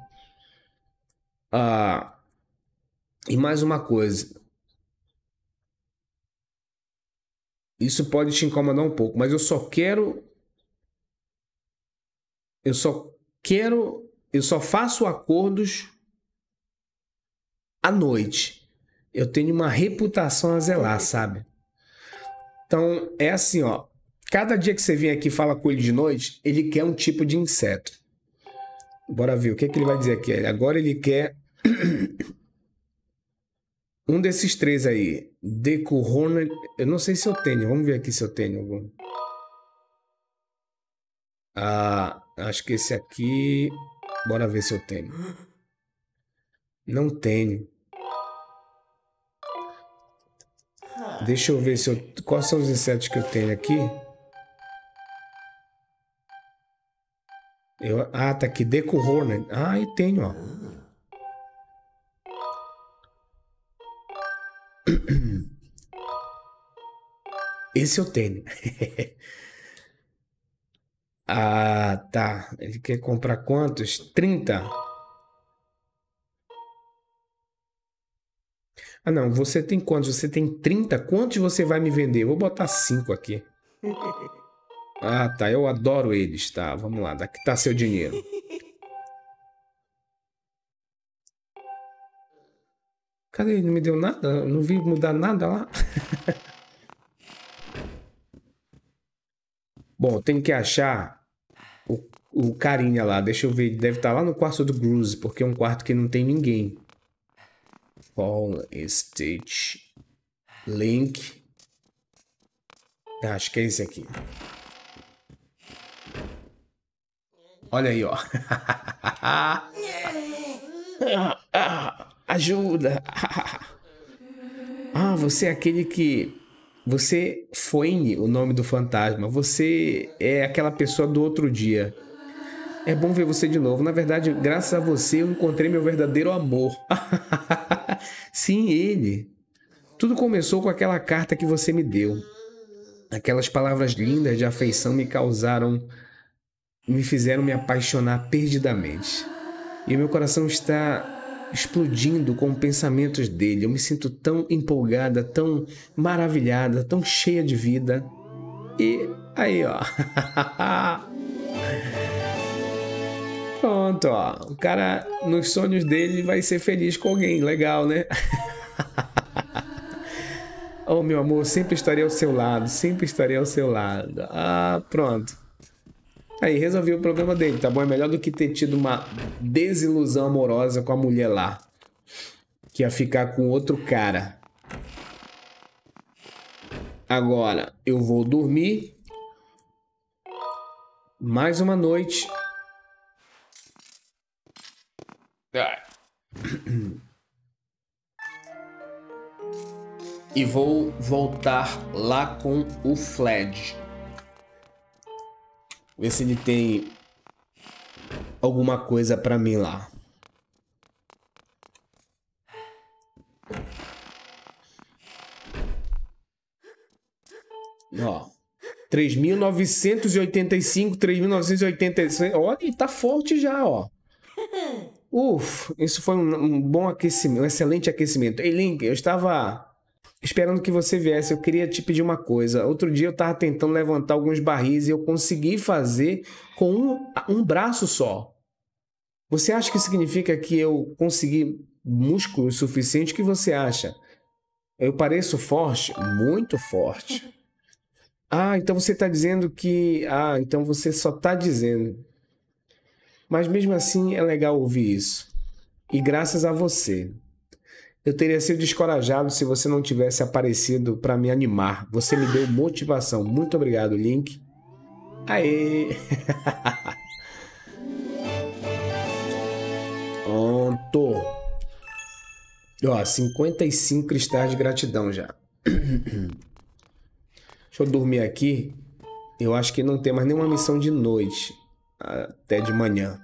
Ah, e mais uma coisa. Isso pode te incomodar um pouco, mas eu só quero. Eu só quero. Eu só faço acordos à noite. Eu tenho uma reputação a zelar, sabe? Então, é assim, ó. Cada dia que você vem aqui e fala com ele de noite, ele quer um tipo de inseto. Bora ver o que, é que ele vai dizer aqui. Agora ele quer (clears throat) um desses três aí. Deco Hornet. Eu não sei se eu tenho. Vamos ver aqui se eu tenho algum. Ah, acho que esse aqui. Bora ver se eu tenho. (gasps) Não tenho. Deixa eu ver se eu. Quais são os insetos que eu tenho aqui? Eu, ah, tá aqui. Deco Hornet. Ah, e tenho, ó. (clears throat) Esse eu tenho. (laughs) ah, tá. Ele quer comprar quantos? 30. Ah, não. Você tem quantos? Você tem 30? Quantos você vai me vender? Vou botar 5 aqui. Ah, tá. Eu adoro eles, tá? Vamos lá. Daqui tá seu dinheiro. Cadê? Ele não me deu nada? Não vi mudar nada lá. (laughs) Bom, tem que achar o, o carinha lá. Deixa eu ver. Deve estar tá lá no quarto do Bruce, porque é um quarto que não tem ninguém. Paul Stitch. Link. Ah, acho que é esse aqui. Olha aí, ó. (laughs) ajuda. ah, você é aquele que você foi o nome do fantasma. Você é aquela pessoa do outro dia. É bom ver você de novo. Na verdade, graças a você, eu encontrei meu verdadeiro amor. (laughs) Sim, ele. Tudo começou com aquela carta que você me deu. Aquelas palavras lindas de afeição me causaram. me fizeram me apaixonar perdidamente. E meu coração está explodindo com pensamentos dele. Eu me sinto tão empolgada, tão maravilhada, tão cheia de vida. E aí, ó. (laughs) Pronto, ó. O cara, nos sonhos dele, vai ser feliz com alguém. Legal, né? (laughs) oh, meu amor, sempre estarei ao seu lado. Sempre estarei ao seu lado. Ah, pronto. Aí resolvi o problema dele, tá bom? É melhor do que ter tido uma desilusão amorosa com a mulher lá. Que ia ficar com outro cara. Agora eu vou dormir. Mais uma noite. E vou voltar lá com o Fledge. Ver se ele tem alguma coisa para mim lá. Ó. 3.985, 3.986. Olha, tá forte já, ó. (laughs) Uf, isso foi um, um, bom aquecimento, um excelente aquecimento. Ei, Link, eu estava esperando que você viesse. Eu queria te pedir uma coisa. Outro dia eu estava tentando levantar alguns barris e eu consegui fazer com um, um braço só. Você acha que significa que eu consegui músculo suficiente? O que você acha? Eu pareço forte? Muito forte. (laughs) Ah, então você está dizendo que. Ah, então você só está dizendo. Mas mesmo assim é legal ouvir isso. E graças a você. Eu teria sido descorajado se você não tivesse aparecido para me animar. Você me deu motivação. Muito obrigado, Link. Aê! (laughs) Pronto. Ó, 55 cristais de gratidão já. (clears throat) Deixa eu dormir aqui. Eu acho que não tem mais nenhuma missão de noite. Até de manhã.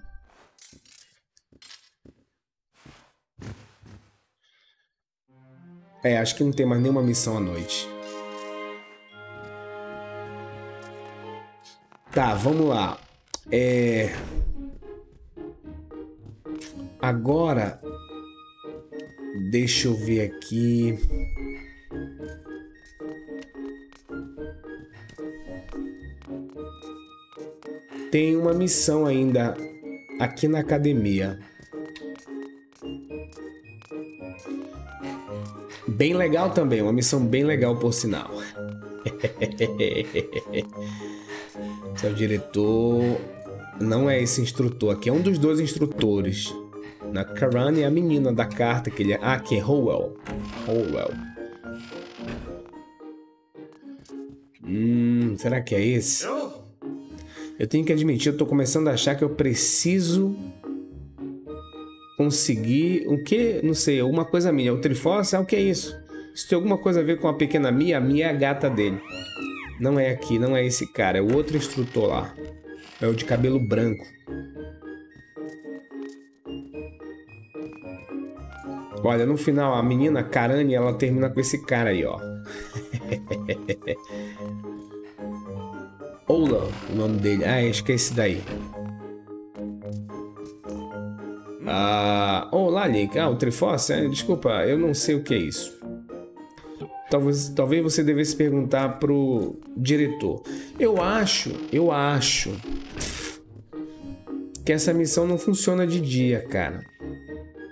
É, acho que não tem mais nenhuma missão à noite. Tá, vamos lá. É... Agora, deixa eu ver aqui. Tem uma missão ainda aqui na academia. Bem legal também, uma missão bem legal por sinal. (laughs) Seu diretor não é esse instrutor, aqui é um dos dois instrutores. Na Karan é a menina da carta que ele é. Ah, que é Howell. Howell. Hum, será que é esse? Eu tenho que admitir, eu tô começando a achar que eu preciso conseguir o que? Não sei, alguma coisa minha. O Triforce, ah, o que é isso? Isso tem alguma coisa a ver com a pequena Mia? A Mia é a gata dele. Não é aqui, não é esse cara, é o outro instrutor lá. É o de cabelo branco. Olha, no final, a menina Karani, ela termina com esse cara aí, ó. (laughs) Ola, o nome dele. Ah, esse daí. Ah, olá, Link. Ah, o Triforce? É, desculpa, eu não sei o que é isso. Talvez, talvez você devesse perguntar pro diretor. Eu acho, eu acho que essa missão não funciona de dia, cara.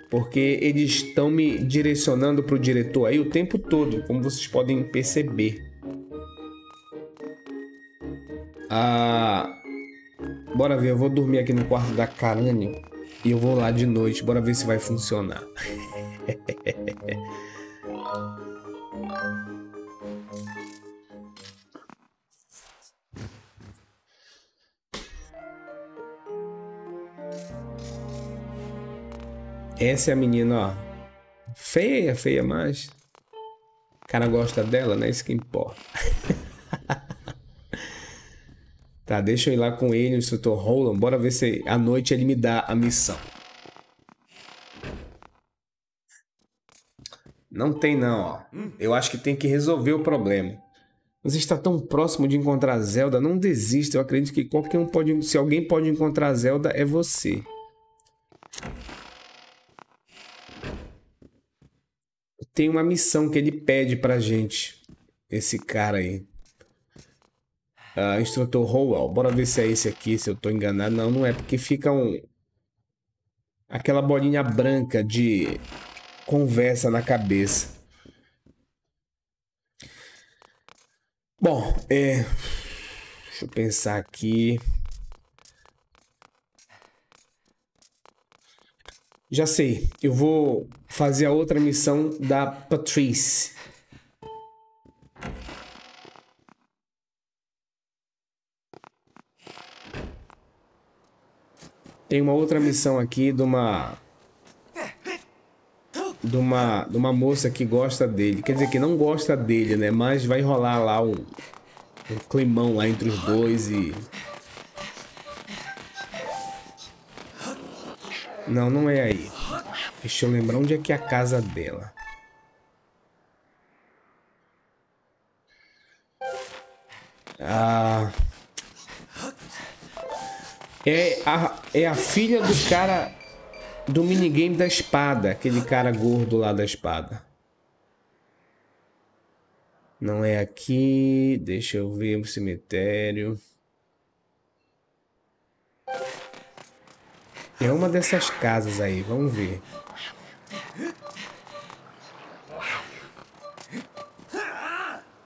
Porque eles estão me direcionando pro diretor aí o tempo todo, como vocês podem perceber. Ah, bora ver, eu vou dormir aqui no quarto da Karane e eu vou lá de noite, bora ver se vai funcionar. (laughs) Essa é a menina, ó. Feia, feia, mas. O cara gosta dela, né? Isso que importa. (laughs) Tá, deixa eu ir lá com ele, o instrutor Roland. Bora ver se à noite ele me dá a missão. Não tem não, ó. Eu acho que tem que resolver o problema. Você está tão próximo de encontrar Zelda, não desista. Eu acredito que qualquer um pode, se alguém pode encontrar Zelda é você. Tem uma missão que ele pede pra gente. Esse cara aí. Uh, instrutor Howell. Bora ver se é esse aqui, se eu tô enganado. Não, não é, porque fica um... Aquela bolinha branca de conversa na cabeça. Bom, é... Deixa eu pensar aqui. Já sei, eu vou fazer a outra missão da Patrice. Tem uma outra missão aqui de uma de uma de uma moça que gosta dele, quer dizer que não gosta dele, né? Mas vai rolar lá um, um climão lá entre os dois e Não, não é aí. Deixa eu lembrar onde é que é a casa dela. Ah. É a, é a filha do cara do minigame da espada, aquele cara gordo lá da espada. Não é aqui. Deixa eu ver o cemitério. É uma dessas casas aí, vamos ver.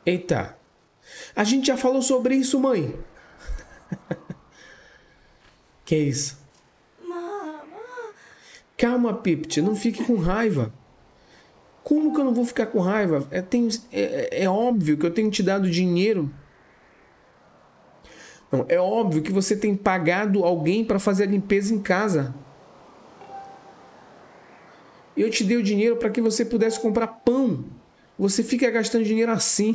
Eita. A gente já falou sobre isso, mãe. (laughs) que é isso? Calma, Pipt, não fique com raiva. Como que eu não vou ficar com raiva? É, tem, é, é óbvio que eu tenho te dado dinheiro. Não, é óbvio que você tem pagado alguém para fazer a limpeza em casa. Eu te dei o dinheiro para que você pudesse comprar pão. Você fica gastando dinheiro assim.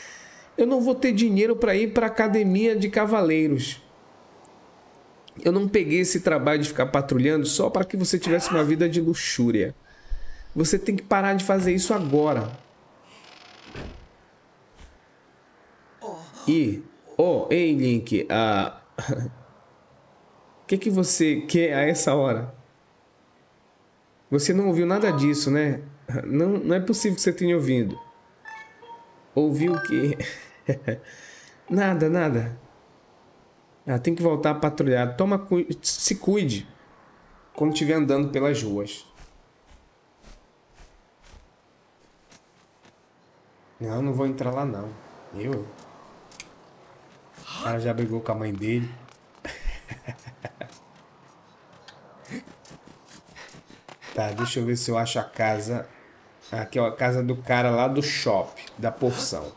(laughs) eu não vou ter dinheiro para ir para academia de cavaleiros. Eu não peguei esse trabalho de ficar patrulhando só para que você tivesse uma vida de luxúria. Você tem que parar de fazer isso agora. E, oh, ei, Link, ah, (laughs) o que que você quer a essa hora? Você não ouviu nada disso, né? Não, não é possível que você tenha ouvido. Ouviu o quê? (laughs) nada, nada. Ah, tem que voltar a patrulhar. Toma, se cuide quando estiver andando pelas ruas. Não, não vou entrar lá não. Eu? O cara já brigou com a mãe dele. (laughs) tá, deixa eu ver se eu acho a casa. Aqui é a casa do cara lá do shopping, da porção.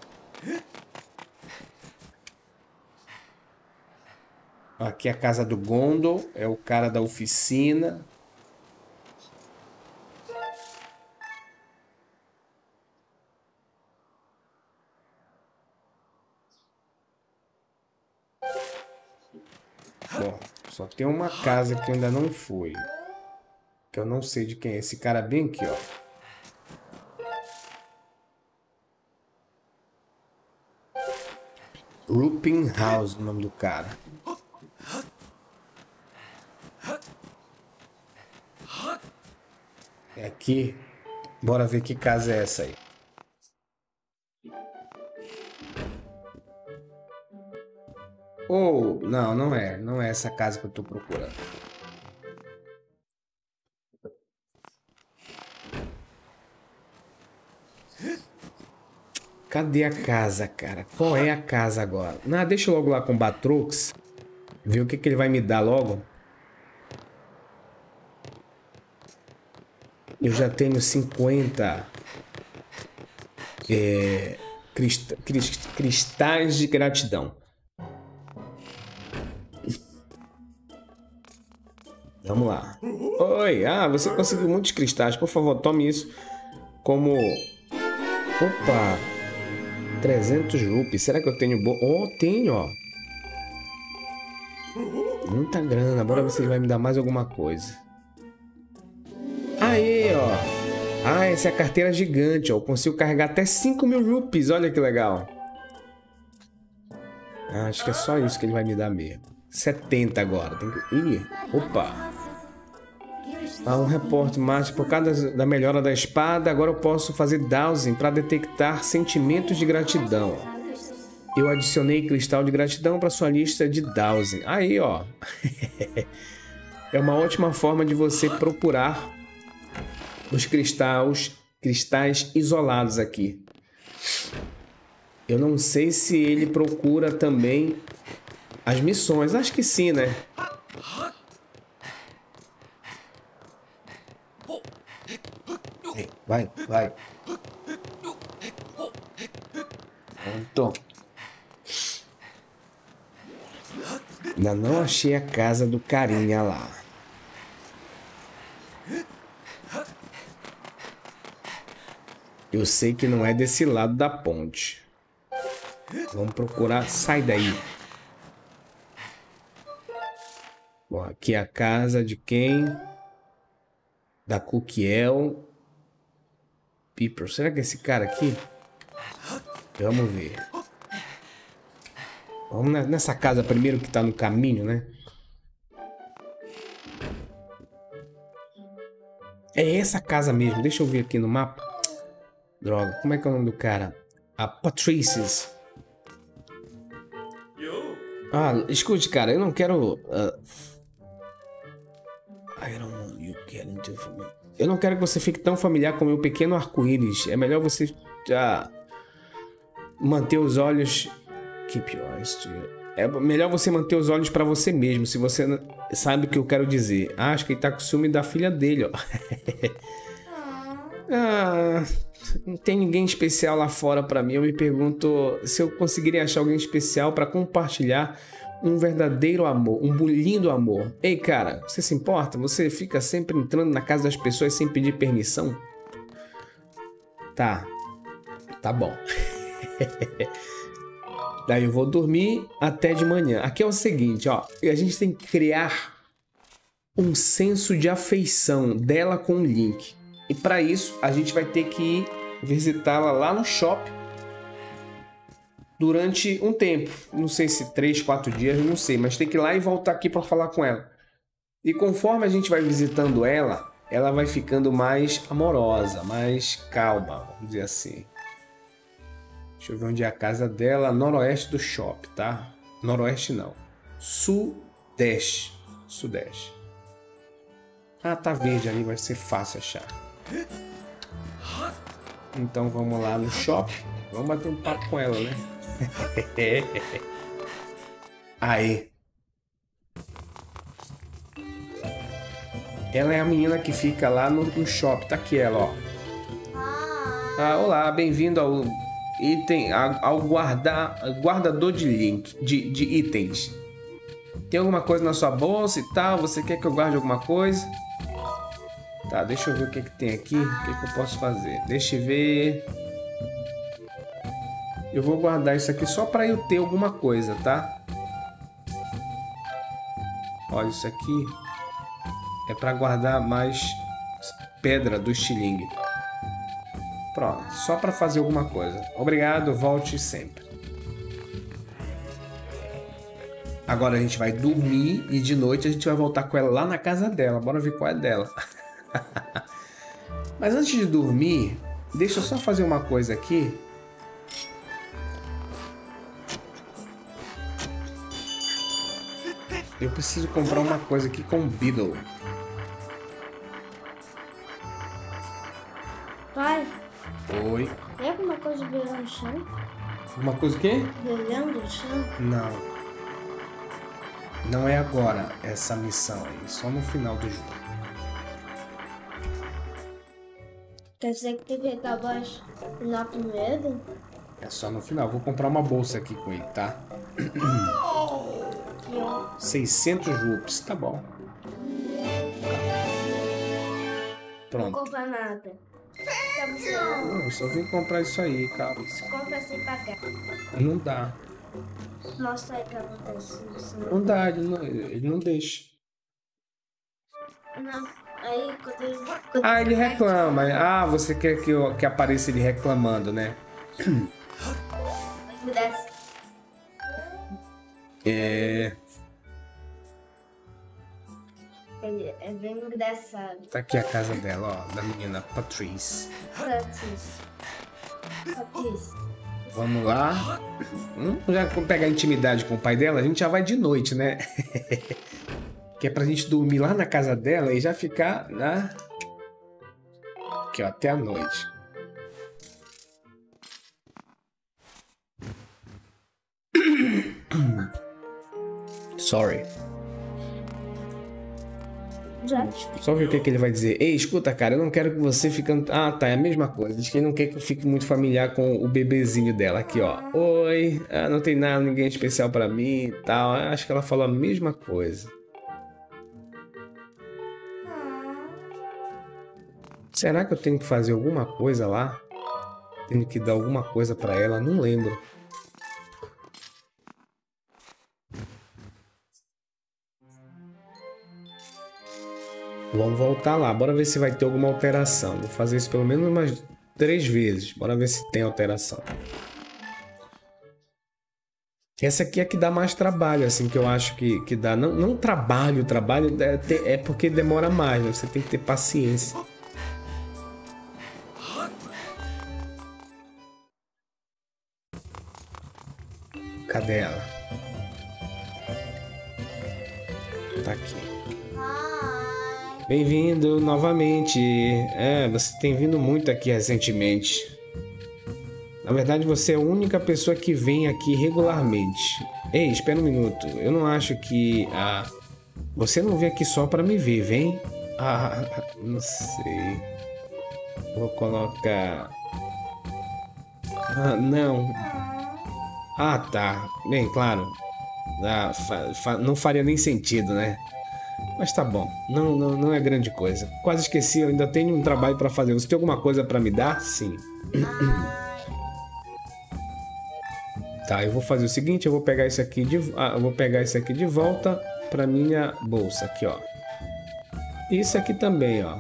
Aqui é a casa do Gondol, é o cara da oficina. Só tem uma casa que ainda não fui. Que eu não sei de quem é. Esse cara bem aqui, ó. Rupin House, o nome do cara. É aqui. Bora ver que casa é essa aí. Ou, não, não é. Não é essa casa que eu tô procurando. Cadê a casa, cara? Qual é a casa agora? Não, deixa eu logo lá com o Batrux. Ver o que, que ele vai me dar logo. Eu já tenho 50 é, crist, crist, cristais de gratidão. Vamos lá. Oi, ah, você conseguiu muitos cristais. Por favor, tome isso como... Opa! 300 rupees. Será que eu tenho... Bo... Oh, tenho, ó. Muita grana. Se ele vai me dar mais alguma coisa. Aí, ó. Ah, essa é a carteira gigante, ó. Eu consigo carregar até 5 mil rupees. Olha que legal. Ah, acho que é só isso que ele vai me dar mesmo. 70 agora. Tem que... Ih, opa. Há um repórter mas por causa da melhora da espada, agora eu posso fazer dowsing para detectar sentimentos de gratidão. Eu adicionei cristal de gratidão para sua lista de dowsing. Aí, ó. (laughs) é uma ótima forma de você procurar os cristais, cristais isolados aqui. Eu não sei se ele procura também as missões. Acho que sim, né? Vai, vai. Pronto. Ainda não achei a casa do carinha lá. Eu sei que não é desse lado da ponte. Vamos procurar. Sai daí. Bom, aqui é a casa de quem? Da Cuquiel. Piper. Será que é esse cara aqui? Vamos ver. Vamos nessa casa primeiro que tá no caminho, né? É essa casa mesmo. Deixa eu ver aqui no mapa. Droga, como é que é o nome do cara? A Patrices. Ah, escute, cara, eu não quero. Uh... I don't want you getting too familiar. Eu não quero que você fique tão familiar com o meu pequeno arco-íris. É melhor você já manter os olhos. Keep your eyes to you. É melhor você manter os olhos para você mesmo, se você sabe o que eu quero dizer. Ah, acho que ele tá com ciúme da filha dele, ó. (laughs) ah, não tem ninguém especial lá fora para mim. Eu me pergunto se eu conseguiria achar alguém especial para compartilhar um verdadeiro amor, um lindo amor. Ei, cara, você se importa? Você fica sempre entrando na casa das pessoas sem pedir permissão? Tá. Tá bom. (laughs) Daí eu vou dormir até de manhã. Aqui é o seguinte, ó. A gente tem que criar um senso de afeição dela com o Link. E para isso, a gente vai ter que ir visitá-la lá no shopping durante um tempo. Não sei se três, quatro dias, não sei. Mas tem que ir lá e voltar aqui para falar com ela. E conforme a gente vai visitando ela, ela vai ficando mais amorosa, mais calma, vamos dizer assim. Deixa eu ver onde é a casa dela. Noroeste do shopping, tá? Noroeste não. Sudeste. Sudeste. Ah, tá verde ali, vai ser fácil achar. Então vamos lá no shopping. Vamos bater um papo com ela, né? (laughs) Aí. Ela é a menina que fica lá no, no shopping. Tá aqui ela, ó. Ah, olá, bem-vindo ao item ao guardar, guardador de link de, de itens. Tem alguma coisa na sua bolsa e tal? Você quer que eu guarde alguma coisa? Tá, deixa eu ver o que, que tem aqui. O que, que eu posso fazer? Deixa eu ver. Eu vou guardar isso aqui só para eu ter alguma coisa, tá? Olha, isso aqui é para guardar mais pedra do estilingue. Pronto, só para fazer alguma coisa. Obrigado, volte sempre. Agora a gente vai dormir e de noite a gente vai voltar com ela lá na casa dela. Bora ver qual é dela. (laughs) (laughs) Mas antes de dormir, deixa eu só fazer uma coisa aqui. Eu preciso comprar uma coisa aqui com o Beetle.
Pai,
Oi.
tem alguma coisa brilhando no chão?
Uma coisa o quê?
Brilhando no chão?
Não. Não é agora essa missão aí, só no final do jogo.
Quer dizer que tem que acabar lá primeiro?
É só no final. Vou comprar uma bolsa aqui com ele, tá?
Que eu...
600 rupees, tá bom.
Não
Pronto.
compra nada. Tá
Não, eu só vim comprar isso aí, calma.
compra sem pagar.
Não dá.
Mostra aí o que acontece. Isso
Não dá, ele não, ele não deixa.
Não. Aí quando ele. quando
Ah, ele reclama. Ah, você quer que, eu, que apareça ele reclamando, né? É.
É bem engraçado.
Tá aqui a casa dela, ó, da menina Patrice.
Patrícia. Patrícia.
Vamos lá. Hum, já pegar intimidade com o pai dela, a gente já vai de noite, né? (laughs) que é pra gente dormir lá na casa dela e já ficar na. Aqui, ó, até a noite. (coughs) Sorry.
Já.
Só ver o que, que ele vai dizer. Ei, escuta, cara, eu não quero que você fique. Ah, tá, é a mesma coisa. Diz que ele não quer que eu fique muito familiar com o bebezinho dela. Aqui, ó. Oi, ah, não tem nada, ninguém especial pra mim e tal. Acho que ela falou a mesma coisa. Será que eu tenho que fazer alguma coisa lá? Tenho que dar alguma coisa pra ela? Não lembro. Vamos voltar lá. Bora ver se vai ter alguma alteração. Vou fazer isso pelo menos umas três vezes. Bora ver se tem alteração. Essa aqui é que dá mais trabalho, assim, que eu acho que, que dá. Não, não trabalho, trabalho é, é porque demora mais, né? Você tem que ter paciência. Cadê ela? Tá aqui. Bem-vindo novamente. É, você tem vindo muito aqui recentemente. Na verdade, você é a única pessoa que vem aqui regularmente. Ei, espera um minuto. Eu não acho que a. Ah, você não vem aqui só para me ver, vem? Ah, (laughs) não sei. Vou colocar. Ah, não. Ah, tá. Bem, claro. Ah, fa fa não faria nem sentido, né? Mas tá bom. Não, não, não é grande coisa. Quase esqueci, eu ainda tenho um trabalho para fazer. Você tem alguma coisa para me dar? Sim. (clears throat) Tá, eu vou fazer o seguinte, eu vou pegar isso aqui de, ah, vou pegar isso aqui de volta para minha bolsa aqui, ó. Isso aqui também, ó.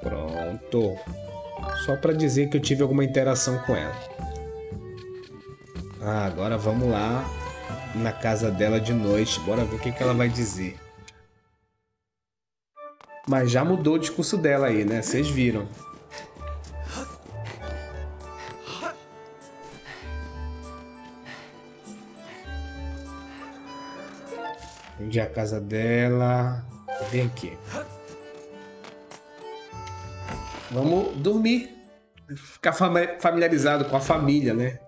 Pronto. Só para dizer que eu tive alguma interação com ela. Ah, agora vamos lá na casa dela de noite. Bora ver o que, que ela vai dizer. Mas já mudou o discurso dela aí, né? Vocês viram. Onde é a casa dela? Vem aqui. Vamos dormir. Ficar familiarizado com a família, né?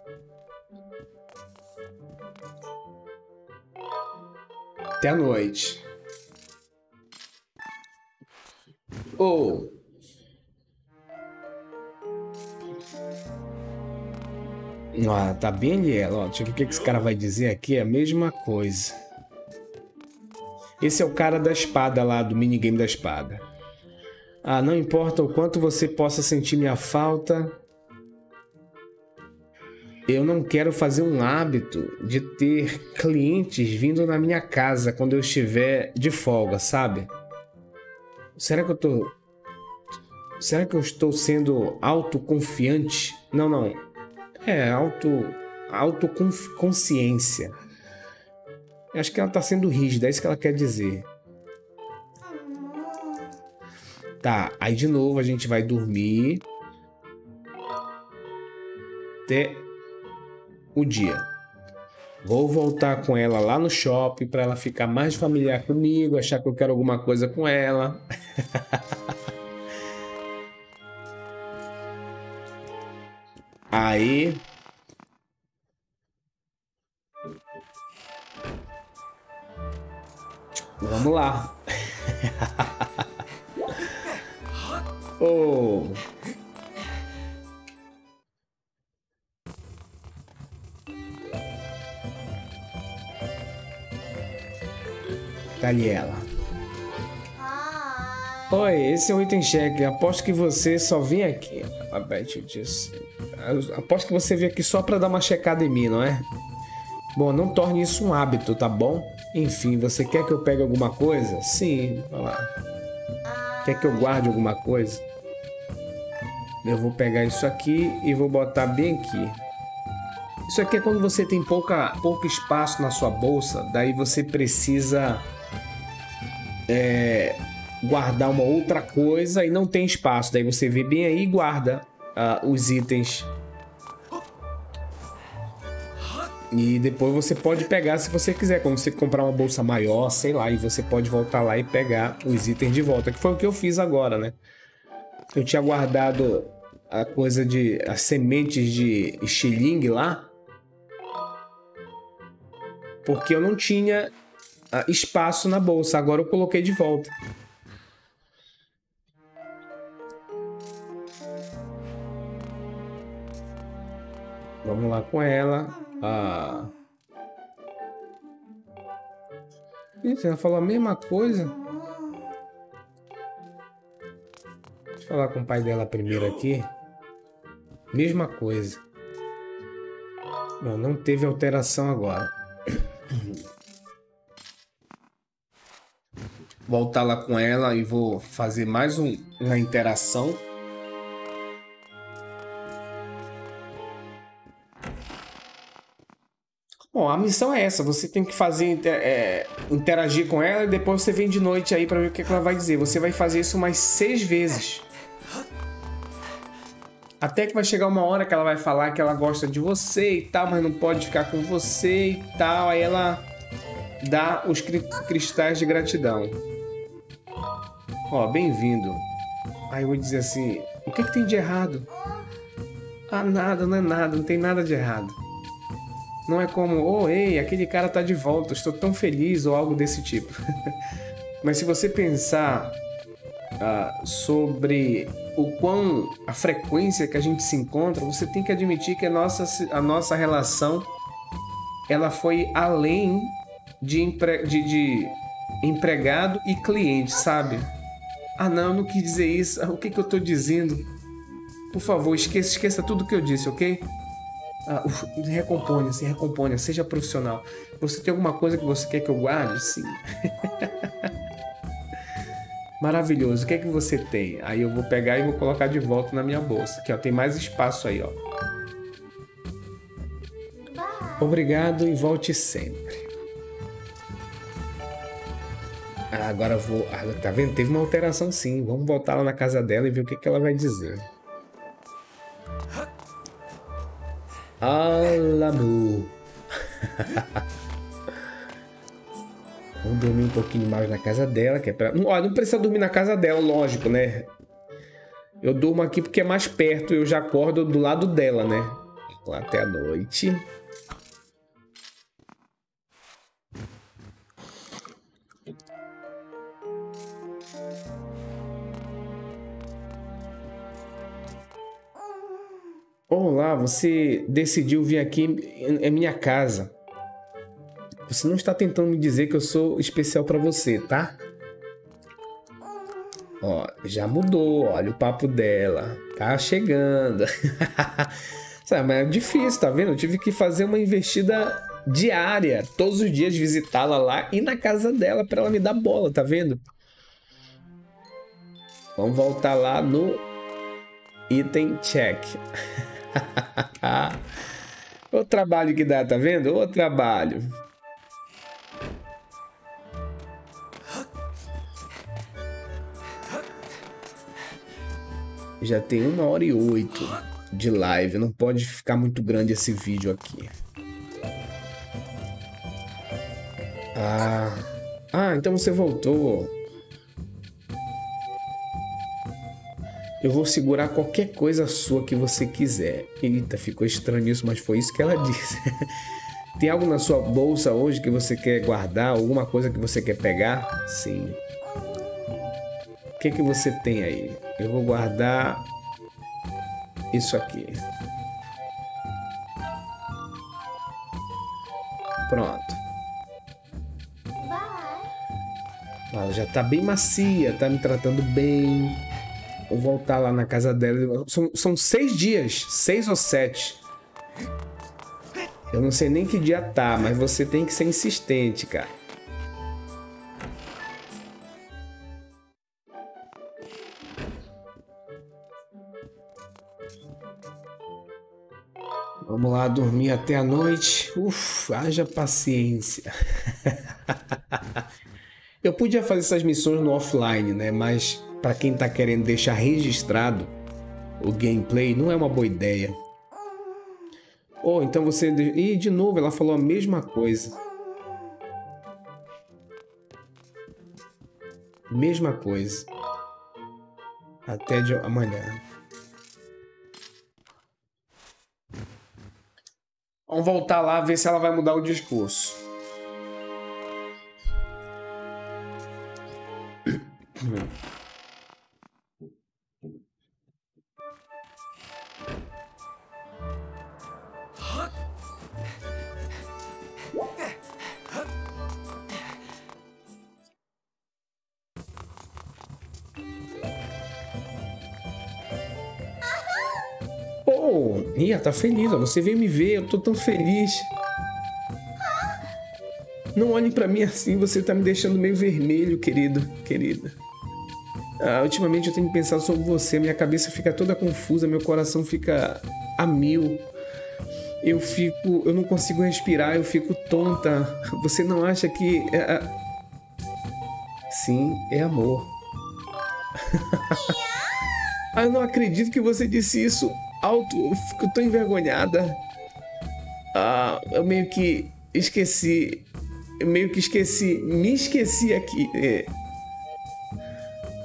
Até a noite. Oh. Ah, tá bem ali ela. Ó, deixa eu ver o que esse cara vai dizer aqui. É a mesma coisa. Esse é o cara da espada lá, do minigame da espada. Ah, não importa o quanto você possa sentir minha falta, eu não quero fazer um hábito de ter clientes vindo na minha casa quando eu estiver de folga, sabe? Será que eu tô. Será que eu estou sendo autoconfiante? Não, não. É, auto. autoconsciência. Acho que ela tá sendo rígida, é isso que ela quer dizer. Tá, aí de novo a gente vai dormir até o dia. Vou voltar com ela lá no shopping para ela ficar mais familiar comigo, achar que eu quero alguma coisa com ela. (laughs) Aí Vamos lá. (laughs) oh. Ali ela. Oi, esse é o item cheque. Aposto que você só vem aqui. A Beth disse. Aposto que você veio aqui só pra dar uma checada em mim, não é? Bom, não torne isso um hábito, tá bom? Enfim, você quer que eu pegue alguma coisa? Sim, vai lá. Quer que eu guarde alguma coisa? Eu vou pegar isso aqui e vou botar bem aqui. Isso aqui é quando você tem pouca, pouco espaço na sua bolsa, daí você precisa é, guardar uma outra coisa e não tem espaço. Daí você vê bem aí e guarda uh, os itens E depois você pode pegar se você quiser, como você comprar uma bolsa maior, sei lá, e você pode voltar lá e pegar os itens de volta, que foi o que eu fiz agora, né? Eu tinha guardado a coisa de as sementes de estilingue lá, porque eu não tinha espaço na bolsa, agora eu coloquei de volta. Vamos lá com ela. Ah. Isso, ela falou a mesma coisa. Deixa eu falar com o pai dela primeiro aqui. Mesma coisa. Não, não teve alteração agora. Voltar lá com ela e vou fazer mais um, uma interação. Bom, a missão é essa. Você tem que fazer é, interagir com ela e depois você vem de noite aí para ver o que, que ela vai dizer. Você vai fazer isso mais seis vezes. Até que vai chegar uma hora que ela vai falar que ela gosta de você e tal, mas não pode ficar com você e tal. Aí ela dá os cristais de gratidão. Ó, bem-vindo. Aí eu vou dizer assim: o que, que tem de errado? Ah, nada, não é nada, não tem nada de errado. Não é como, oh, ei, aquele cara tá de volta, estou tão feliz ou algo desse tipo. (laughs) Mas se você pensar uh, sobre o quão a frequência que a gente se encontra, você tem que admitir que a nossa, a nossa relação ela foi além de, empre, de, de empregado e cliente, sabe? Ah, não, eu não quis dizer isso. O que, que eu estou dizendo? Por favor, esqueça, esqueça tudo que eu disse, ok? Ah, recomponha, se recomponha, seja profissional. Você tem alguma coisa que você quer que eu guarde? Sim. (laughs) Maravilhoso. O que é que você tem? Aí eu vou pegar e vou colocar de volta na minha bolsa. Aqui, ó, tem mais espaço aí, ó. Obrigado e volte sempre. Agora vou. Ah, tá vendo? Teve uma alteração sim. Vamos voltar lá na casa dela e ver o que, que ela vai dizer. Alamu. (laughs) Vamos dormir um pouquinho mais na casa dela, que é pra... Olha, não precisa dormir na casa dela, lógico, né? Eu durmo aqui porque é mais perto, eu já acordo do lado dela, né? Até a noite. Olá, você decidiu vir aqui é minha casa. Você não está tentando me dizer que eu sou especial para você, tá? Ó, já mudou, olha o papo dela. Tá chegando. (laughs) Sabe, mas é difícil, tá vendo? Eu tive que fazer uma investida diária, todos os dias visitá-la lá e na casa dela para ela me dar bola, tá vendo? Vamos voltar lá no item check. (laughs) (laughs) o trabalho que dá, tá vendo? O trabalho. Já tem uma hora e oito de live. Não pode ficar muito grande esse vídeo aqui. Ah, ah então você voltou. Eu vou segurar qualquer coisa sua que você quiser. Eita, ficou estranho isso, mas foi isso que ela (laughs) disse. Tem algo na sua bolsa hoje que você quer guardar? Alguma coisa que você quer pegar? Sim. O que, que você tem aí? Eu vou guardar isso aqui. Pronto. Ela já tá bem macia, tá me tratando bem. Vou voltar lá na casa dela. São, são seis dias, seis ou sete. Eu não sei nem que dia tá, mas você tem que ser insistente, cara. Vamos lá dormir até a noite. Uf, haja paciência. (laughs) Eu podia fazer essas missões no offline, né? Mas para quem está querendo deixar registrado o gameplay, não é uma boa ideia. Ou oh, então você. E de novo, ela falou a mesma coisa. Mesma coisa. Até de amanhã. Vamos voltar lá ver se ela vai mudar o discurso. (clears throat) Ih, tá feliz, ó. Você veio me ver, eu tô tão feliz. Não olhem para mim assim, você tá me deixando meio vermelho, querido, querida. Ah, ultimamente eu tenho pensado sobre você, minha cabeça fica toda confusa, meu coração fica a mil. Eu fico. Eu não consigo respirar, eu fico tonta. Você não acha que. É sim, é amor. (laughs) ah, eu não acredito que você disse isso alto. Eu fico envergonhada. Ah, eu meio que esqueci. Eu meio que esqueci. Me esqueci aqui. É,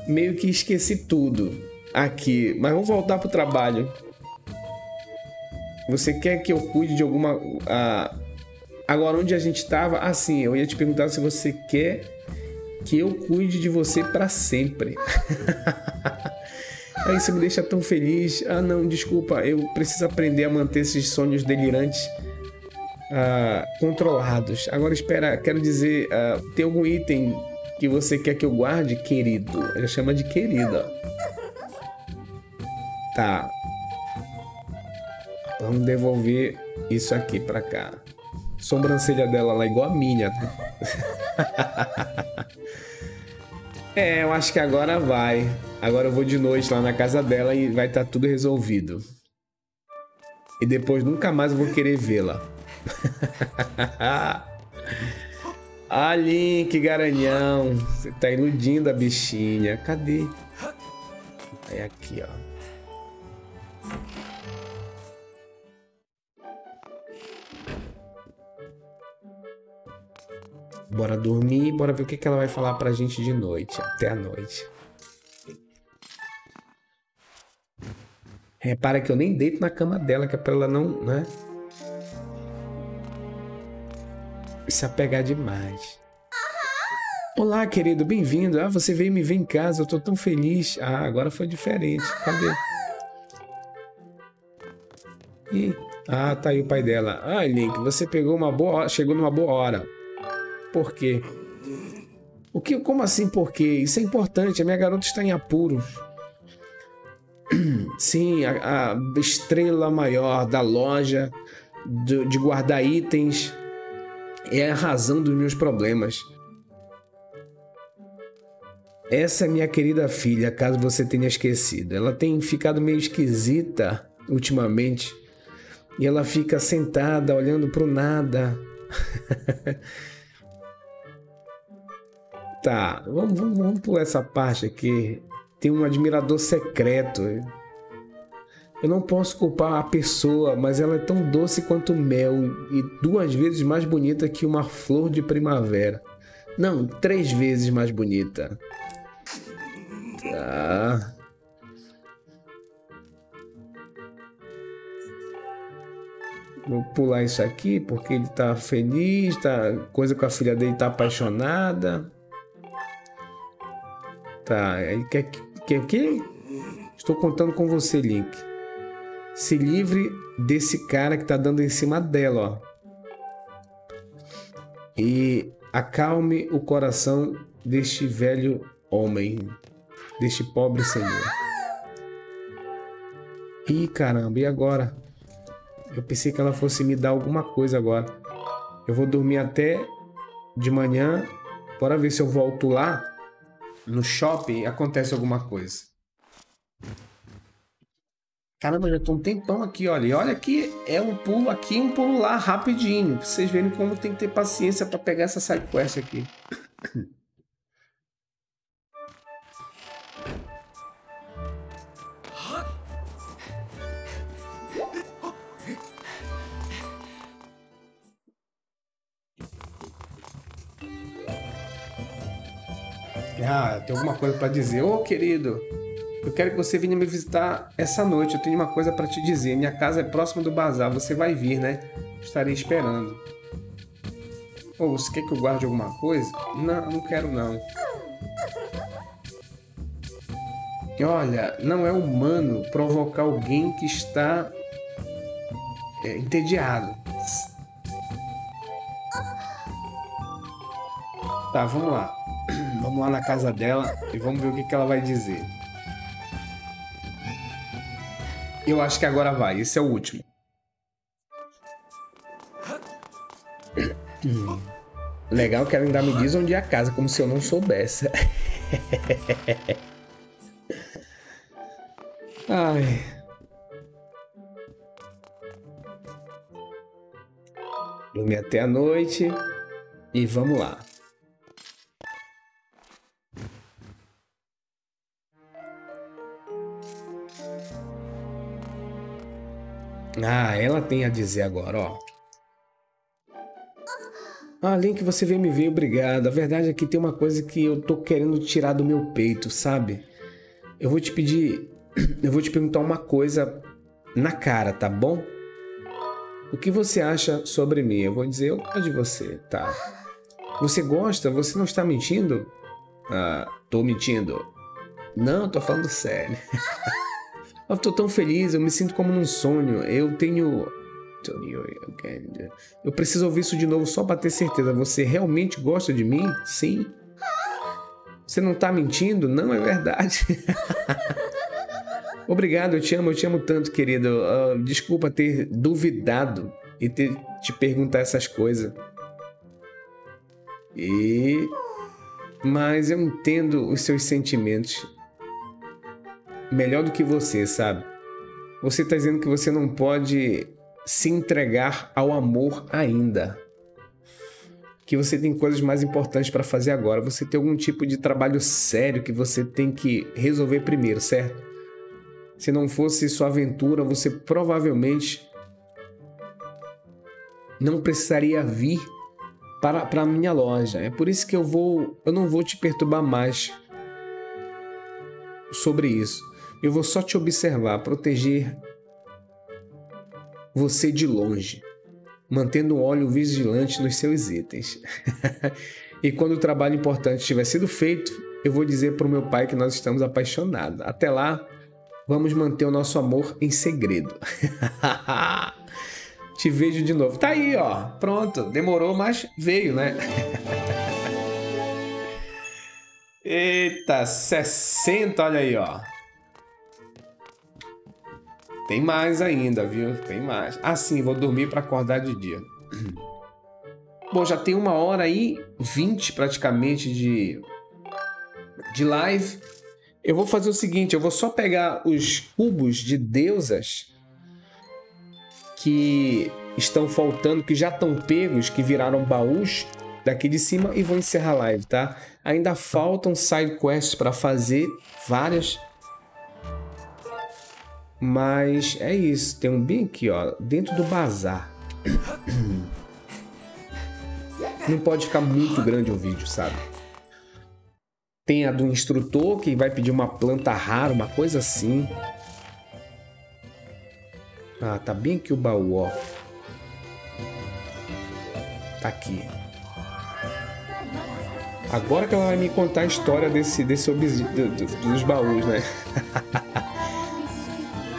meio que esqueci tudo aqui. Mas vamos voltar pro trabalho. Você quer que eu cuide de alguma. Ah, agora, onde a gente estava? Ah, sim, eu ia te perguntar se você quer que eu cuide de você para sempre. (laughs) Aí você me deixa tão feliz. Ah, não, desculpa, eu preciso aprender a manter esses sonhos delirantes ah, controlados. Agora, espera, quero dizer, ah, tem algum item que você quer que eu guarde, querido? Ele chama de querida. Tá, Vamos devolver isso aqui pra cá. Sobrancelha dela lá igual a minha, né? (laughs) é, eu acho que agora vai. Agora eu vou de noite lá na casa dela e vai estar tá tudo resolvido. E depois nunca mais eu vou querer vê-la. (laughs) ah, Link, garanhão. Você tá iludindo a bichinha. Cadê? É aqui, ó. Bora dormir, bora ver o que, que ela vai falar pra gente de noite, até a noite. Repara que eu nem deito na cama dela, que é pra ela não, né? Se apegar demais. Olá, querido, bem-vindo. Ah, você veio me ver em casa, eu tô tão feliz. Ah, agora foi diferente. Cadê? Ih, ah, tá aí o pai dela. Ah, Link, você pegou uma boa hora, chegou numa boa hora. Por quê? O que, como assim por quê? Isso é importante, a minha garota está em apuros. (clears throat) Sim, a, a estrela maior da loja de, de guardar itens é a razão dos meus problemas. Essa é minha querida filha, caso você tenha esquecido. Ela tem ficado meio esquisita ultimamente. E ela fica sentada olhando para o nada. (laughs) Tá, vamos, vamos, vamos pular essa parte aqui. Tem um admirador secreto. Eu não posso culpar a pessoa, mas ela é tão doce quanto mel e duas vezes mais bonita que uma flor de primavera. Não, três vezes mais bonita. Tá. Vou pular isso aqui porque ele tá feliz, tá coisa com a filha dele tá apaixonada. Tá, aí quer que que estou contando com você, Link. Se livre desse cara que tá dando em cima dela, ó. E acalme o coração deste velho homem, deste pobre senhor. Ih, caramba, e agora? Eu pensei que ela fosse me dar alguma coisa agora. Eu vou dormir até de manhã. Bora ver se eu volto lá no shopping acontece alguma coisa. Caramba, já tô um tempão aqui, olha. E olha que é um pulo aqui um pulo lá rapidinho. Pra vocês verem como tem que ter paciência para pegar essa sidequest aqui. (coughs) Ah, tem alguma coisa para dizer. Ô, oh, querido, eu quero que você venha me visitar essa noite. Eu tenho uma coisa para te dizer. Minha casa é próxima do bazar. Você vai vir, né? Estarei esperando. Ô, oh, você quer que eu guarde alguma coisa? Não, não quero não. Olha, não é humano provocar alguém que está é, entediado. Tá, vamos lá. Vamos lá na casa dela e vamos ver o que, que ela vai dizer. Eu acho que agora vai. Esse é o último. Legal que ela ainda me diz onde é a casa, como se eu não soubesse. (laughs) Ai. volume até a noite e vamos lá. Ah, ela tem a dizer agora, ó. Ah, Link, você veio me ver, obrigado. A verdade é que tem uma coisa que eu tô querendo tirar do meu peito, sabe? Eu vou te pedir. (clears throat) Eu vou te perguntar uma coisa na cara, tá bom? O que você acha sobre mim? Eu vou dizer, eu gosto de você, tá? Você gosta? Você não está mentindo? Ah, tô mentindo. Não, tô falando sério. (laughs) eu tô tão feliz, eu me sinto como num sonho. Eu tenho eu preciso ouvir isso de novo só para ter certeza. Você realmente gosta de mim? Sim. Você não tá mentindo? Não é verdade. (laughs) Obrigado, eu te amo, eu te amo tanto, querido. Uh, desculpa ter duvidado e ter te perguntar essas coisas. E. Mas eu entendo os seus sentimentos melhor do que você, sabe? Você tá dizendo que você não pode se entregar ao amor ainda. Que você tem coisas mais importantes para fazer agora. Você tem algum tipo de trabalho sério que você tem que resolver primeiro, certo? Se não fosse sua aventura, você provavelmente não precisaria vir para, para a minha loja. É por isso que eu vou, eu não vou te perturbar mais sobre isso. Eu vou só te observar, proteger você de longe, mantendo um olho vigilante nos seus itens. (laughs) e quando o trabalho importante tiver sido feito, eu vou dizer para o meu pai que nós estamos apaixonados. Até lá, vamos manter o nosso amor em segredo. (laughs) Te vejo de novo. Tá aí, ó. Pronto. Demorou, mas veio, né? (laughs) Eita, 60, olha aí, ó. Tem mais ainda, viu? Tem mais. Ah, sim, vou dormir para acordar de dia. (clears throat) Bom, já tem uma hora e vinte praticamente de, de live. Eu vou fazer o seguinte, eu vou só pegar os cubos de deusas que estão faltando, que já estão pegos, que viraram baús daqui de cima e vou encerrar a live, tá? Ainda faltam side quests para fazer, várias mas é isso, tem um bem aqui, ó, dentro do bazar. Não pode ficar muito grande o vídeo, sabe? Tem a do instrutor que vai pedir uma planta rara, uma coisa assim. Ah, tá bem aqui o baú, ó. Tá aqui. Agora que ela vai me contar a história desse, desse dos baús, né? (laughs)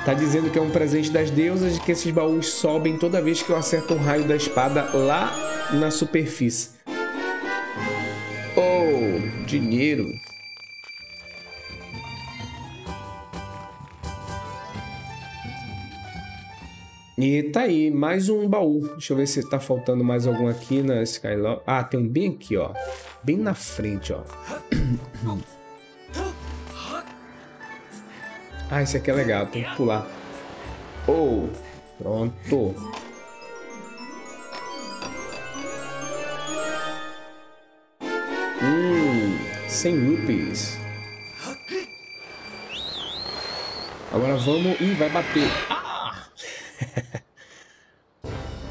Tá dizendo que é um presente das deusas e que esses baús sobem toda vez que eu acerto um raio da espada lá na superfície. Oh, dinheiro. E tá aí, mais um baú. Deixa eu ver se tá faltando mais algum aqui na Skylog. Ah, tem um bem aqui, ó. Bem na frente, ó. Ah, esse aqui é legal, tem que pular. Oh, pronto. Hum, 100 rupees. Agora vamos... Ih, vai bater. Ah! (laughs)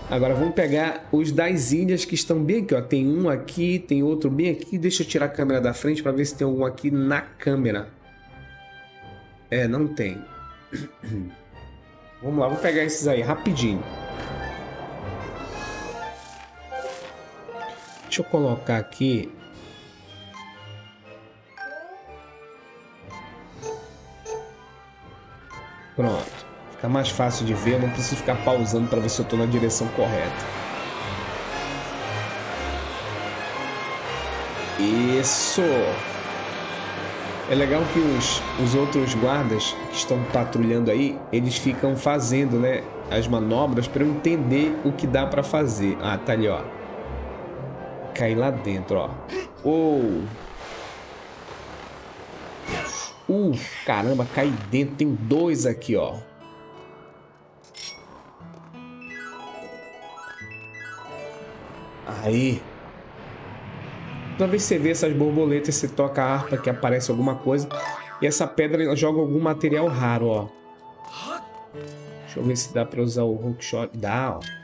Agora vamos pegar os das ilhas que estão bem aqui, ó. Tem um aqui, tem outro bem aqui. Deixa eu tirar a câmera da frente para ver se tem algum aqui na câmera. É, não tem. Vamos lá, vou pegar esses aí rapidinho. Deixa eu colocar aqui. Pronto. Fica mais fácil de ver, eu não preciso ficar pausando para ver se eu estou na direção correta. Isso! É legal que os, os outros guardas que estão patrulhando aí, eles ficam fazendo, né, as manobras para eu entender o que dá para fazer. Ah, tá ali, ó. Cair lá dentro, ó. Oh. Uh, caramba, cai dentro. Tem dois aqui, ó. Aí. Toda vez que você vê essas borboletas, você toca a harpa que aparece alguma coisa. E essa pedra joga algum material raro, ó. Deixa eu ver se dá pra usar o hookshot. Dá, ó.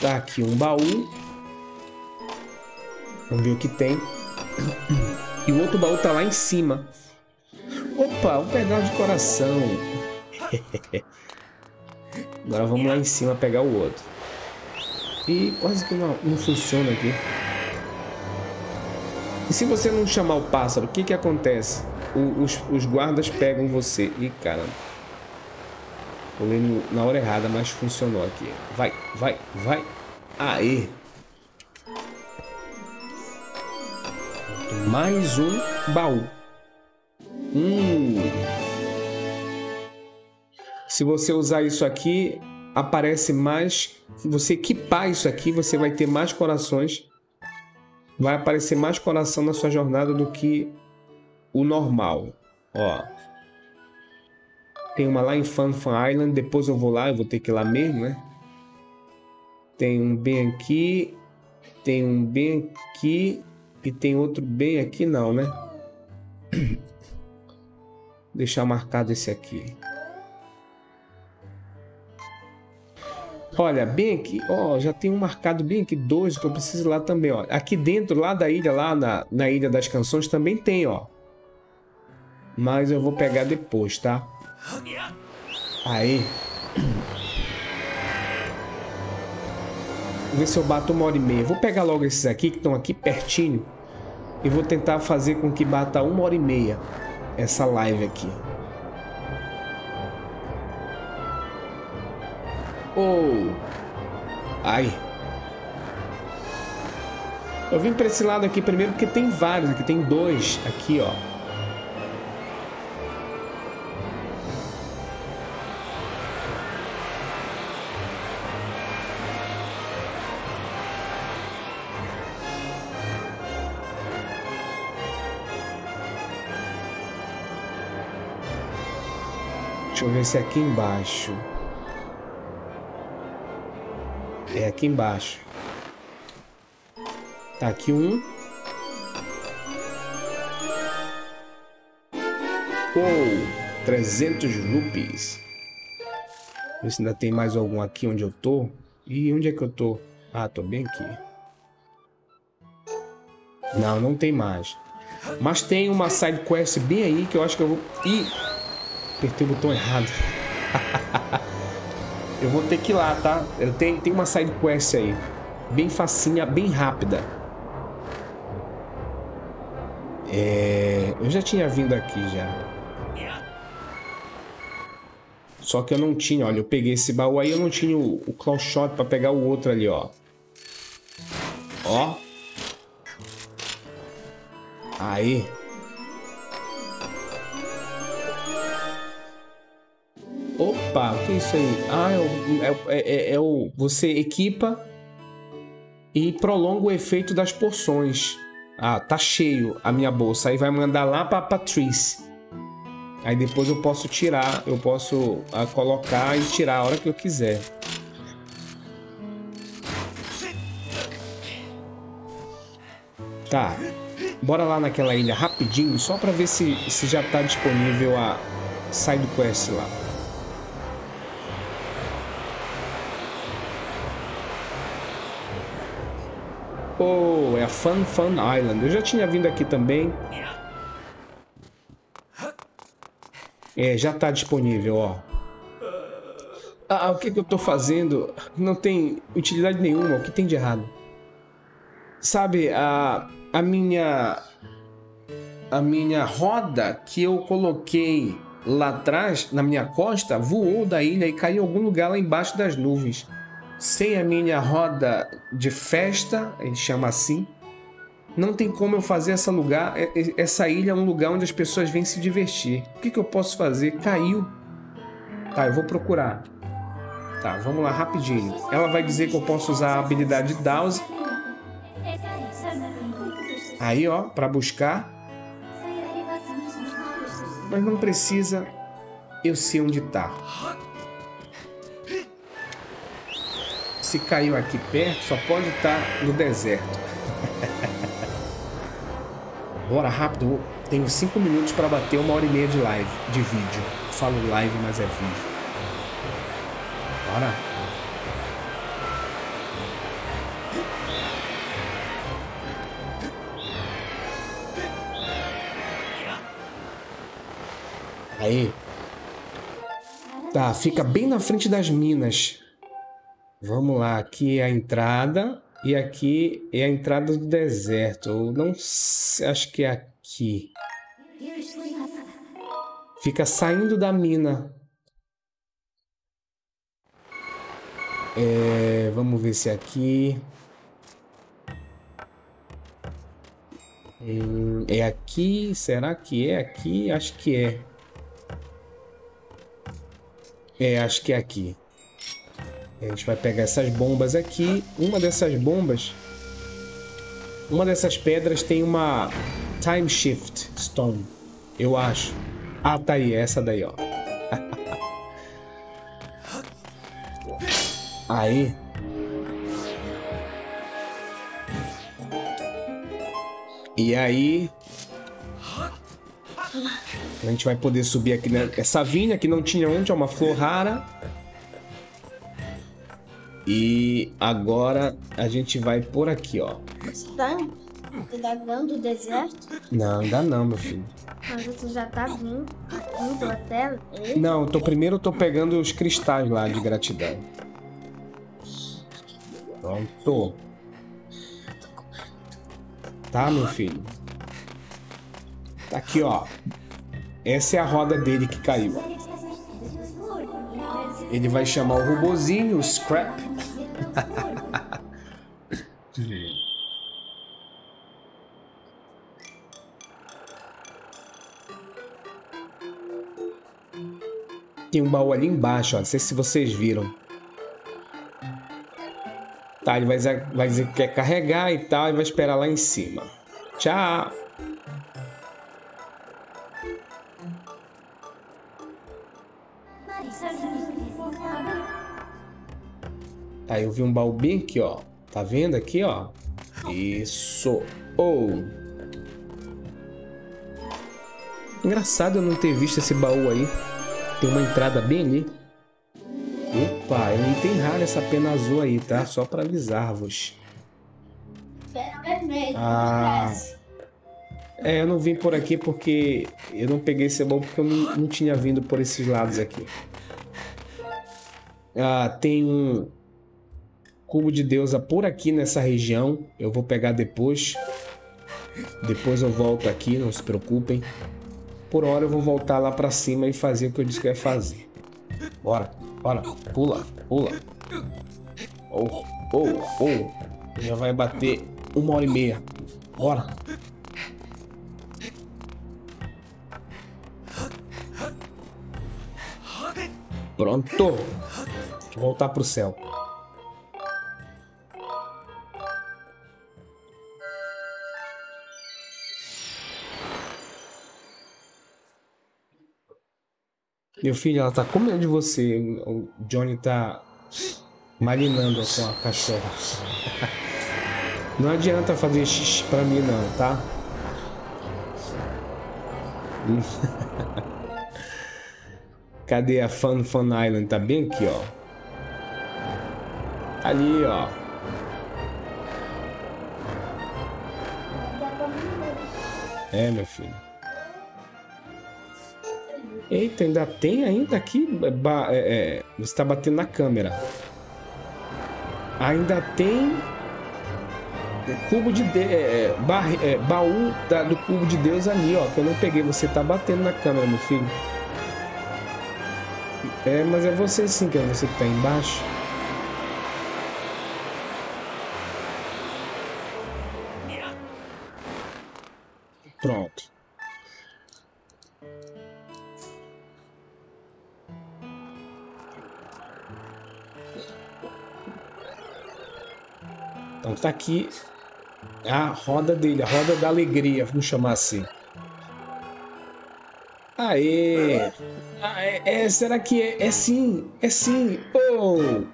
Tá aqui um baú. Vamos ver o que tem. (clears throat) E o outro baú tá lá em cima. Opa, um pedaço de coração. (laughs) Agora vamos lá em cima pegar o outro. E quase que não, não funciona aqui. E se você não chamar o pássaro, o que que acontece? O, os, os, guardas pegam você. Ih, caramba. Pulei na hora errada, mas funcionou aqui. Vai, vai, vai. Aê. Mais um baú. Hum. Se você usar isso aqui, aparece mais. Você equipar isso aqui, você vai ter mais corações. Vai aparecer mais coração na sua jornada do que o normal. Ó. Tem uma lá em Fun Fun Island. Depois eu vou lá, eu vou ter que ir lá mesmo, né? Tem um bem aqui. Tem um bem aqui. E tem outro bem aqui, não, né? (coughs) Deixar marcado esse aqui. Olha, bem aqui, ó, já tem um marcado bem aqui, dois que eu preciso ir lá também, ó. Aqui dentro, lá da ilha, lá na, na Ilha das Canções, também tem, ó. Mas eu vou pegar depois, tá? Aí. Vou ver se eu bato uma hora e meia. Vou pegar logo esses aqui que estão aqui pertinho. E vou tentar fazer com que bata uma hora e meia essa live aqui. Oh! Ai! Eu vim para esse lado aqui primeiro porque tem vários aqui, tem dois aqui, ó. Deixa eu ver se é aqui embaixo. É aqui embaixo. Tá aqui um. Uou! 300 rupees. Ver se ainda tem mais algum aqui onde eu tô. E onde é que eu tô? Ah, tô bem aqui. Não, não tem mais. Mas tem uma side quest bem aí que eu acho que eu vou... Ih! Apertei o botão errado. (laughs) eu vou ter que ir lá, tá? Eu tenho, tem uma side quest aí. Bem facinha, bem rápida. É... Eu já tinha vindo aqui já. Só que eu não tinha, olha, eu peguei esse baú aí, eu não tinha o, o claw shot pra pegar o outro ali, ó. Ó. Aí. Opa, o que é isso aí? Ah, é, é, é, é o. Você equipa e prolonga o efeito das porções. Ah, tá cheio a minha bolsa. Aí vai mandar lá pra Patrice. Aí depois eu posso tirar, eu posso ah, colocar e tirar a hora que eu quiser. Tá, bora lá naquela ilha rapidinho, só pra ver se, se já tá disponível a side quest lá. Oh, é a Fun Fun Island. Eu já tinha vindo aqui também. É, já está disponível, ó. Ah, o que, que eu estou fazendo? Não tem utilidade nenhuma. O que tem de errado? Sabe, a, a minha... A minha roda que eu coloquei lá atrás, na minha costa, voou da ilha e caiu em algum lugar lá embaixo das nuvens sem a minha roda de festa, ele chama assim, não tem como eu fazer essa lugar, essa ilha é um lugar onde as pessoas vêm se divertir. O que, que eu posso fazer? Caiu. Tá, eu vou procurar. Tá, vamos lá rapidinho. Ela vai dizer que eu posso usar a habilidade Dowse. Aí, ó, para buscar. Mas não precisa eu sei onde tá. Se caiu aqui perto, só pode estar no deserto. (laughs) Bora rápido, tenho 5 minutos para bater uma hora e meia de live, de vídeo. Falo live, mas é vídeo. Bora. Aí. Tá, fica bem na frente das minas. Vamos lá, aqui é a entrada e aqui é a entrada do deserto. Eu não sei, acho que é aqui. Fica saindo da mina. É, vamos ver se é aqui. Hum, é aqui? Será que é aqui? Acho que é. É, acho que é aqui. A gente vai pegar essas bombas aqui. Uma dessas bombas... Uma dessas pedras tem uma Time Shift Stone. Eu acho. Ah, tá aí. Essa daí, ó. (laughs) aí. E aí... A gente vai poder subir aqui nessa vinha que não tinha onde, é uma flor rara. E agora a gente vai por aqui, ó.
Você tá dragão do deserto?
Não, ainda não, meu filho.
Mas você já tá vindo, indo até ele?
Não, eu tô, primeiro eu tô pegando os cristais lá de gratidão. Pronto. Tá, meu filho? Tá aqui, ó. Essa é a roda dele que caiu. Ele vai chamar o robozinho, o Scrap. Tem um baú ali embaixo, ó. Não sei se vocês viram. Tá, ele vai, vai dizer que quer carregar e tal, e vai esperar lá em cima. Tchau! Tá, eu vi um baú bem aqui, ó. Tá vendo aqui, ó? Isso. Oh. Engraçado eu não ter visto esse baú aí. Tem uma entrada bem ali. Opa, é um item raro essa pena azul aí, tá? Só pra avisar-vos. Ah. É, eu não vim por aqui porque eu não peguei esse baú porque eu não, não tinha vindo por esses lados aqui. Ah, tem um cubo de deusa por aqui nessa região. Eu vou pegar depois. Depois eu volto aqui, não se preocupem. Por hora eu vou voltar lá pra cima e fazer o que eu disse que eu ia fazer. Bora, bora, pula, pula. Oh, oh, oh. Já vai bater uma hora e meia. Bora. Pronto. Voltar pro céu. Meu filho, ela tá com medo de você. O Johnny tá marinando com a cachorra. Não adianta fazer xixi pra mim não, tá? (laughs) Cadê a Fun Fun Island? Tá bem aqui, ó. Ali, ó. É, meu filho. Eita, ainda tem ainda aqui. É, é, você está batendo na câmera. Ainda tem cubo de, de é, é, é, baú da, do cubo de Deus ali, ó, que eu não peguei. Você está batendo na câmera, meu filho. É, mas é você sim, que é você que está embaixo. Tá aqui a roda dele, a roda da alegria, vamos chamar assim. Aê! Ah, é, é, será que é? É sim, é sim. Oh!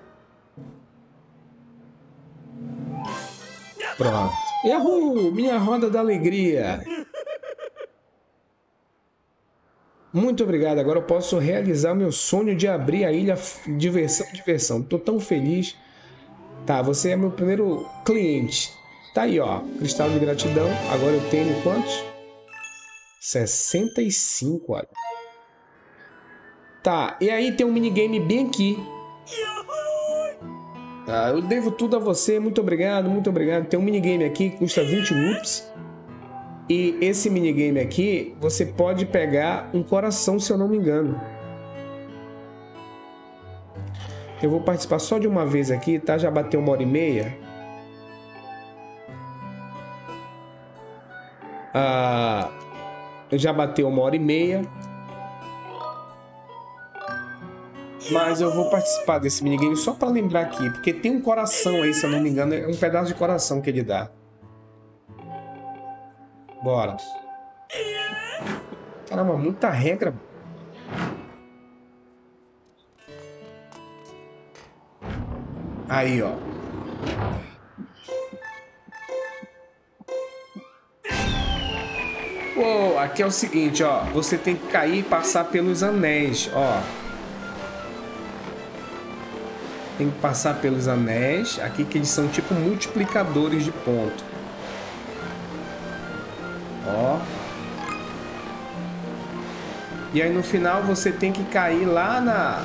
Pronto. Yahoo! Minha roda da alegria. Muito obrigado. Agora eu posso realizar meu sonho de abrir a ilha diversão, diversão. Tô tão feliz. Tá, você é meu primeiro cliente. Tá aí, ó. Cristal de gratidão. Agora eu tenho quantos? 65, olha. Tá, e aí tem um minigame bem aqui. Ah, eu devo tudo a você, muito obrigado, muito obrigado. Tem um minigame aqui que custa 20 rupees. E esse minigame aqui, você pode pegar um coração, se eu não me engano. Eu vou participar só de uma vez aqui, tá? Já bateu uma hora e meia. Ah, já bateu uma hora e meia. Mas eu vou participar desse minigame só para lembrar aqui, porque tem um coração aí, se eu não me engano, é um pedaço de coração que ele dá. Bora. Caramba, muita regra. Aí, ó. Uou, aqui é o seguinte, ó. Você tem que cair e passar pelos anéis, ó. Tem que passar pelos anéis. Aqui que eles são tipo multiplicadores de ponto. Ó. E aí no final você tem que cair lá na...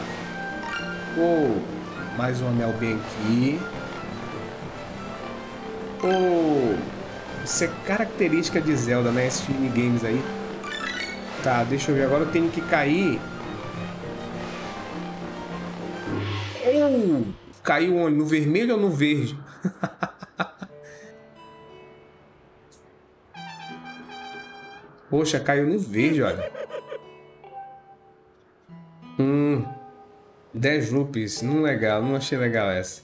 Oh, mais um anel bem aqui. Oh, isso é característica de Zelda, né? Esses minigames aí. Tá, deixa eu ver. Agora eu tenho que cair... Oh, caiu onde? No vermelho ou no verde? (laughs) Poxa, caiu no verde, olha. 10 rupees. Não legal, não achei legal essa.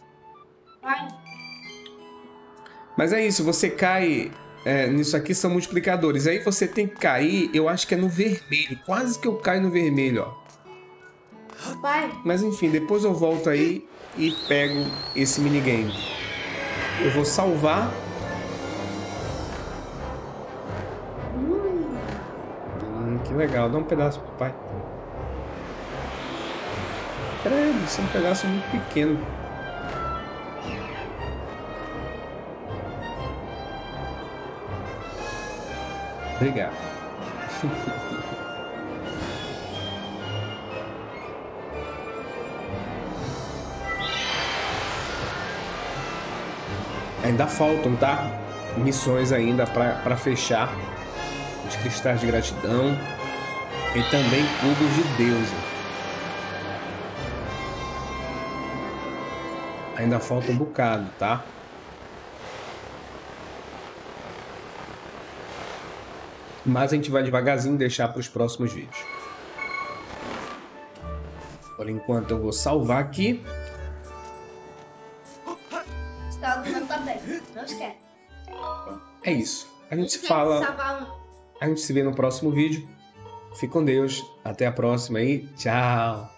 Mas é isso, você cai. É, nisso aqui são multiplicadores. Aí você tem que cair, eu acho que é no vermelho. Quase que eu caio no vermelho, ó.
Pai.
Mas enfim, depois eu volto aí e pego esse minigame. Eu vou salvar que legal. Dá um pedaço pro pai. Credo, isso é um pedaço muito pequeno. Obrigado. (laughs) ainda faltam, tá? Missões ainda para fechar os cristais de gratidão e também cubos de deusa. Ainda falta um bocado, tá? Mas a gente vai devagarzinho deixar para os próximos vídeos. Por enquanto eu vou salvar aqui. É isso. A gente se fala. A gente se vê no próximo vídeo. Fique com Deus. Até a próxima e tchau.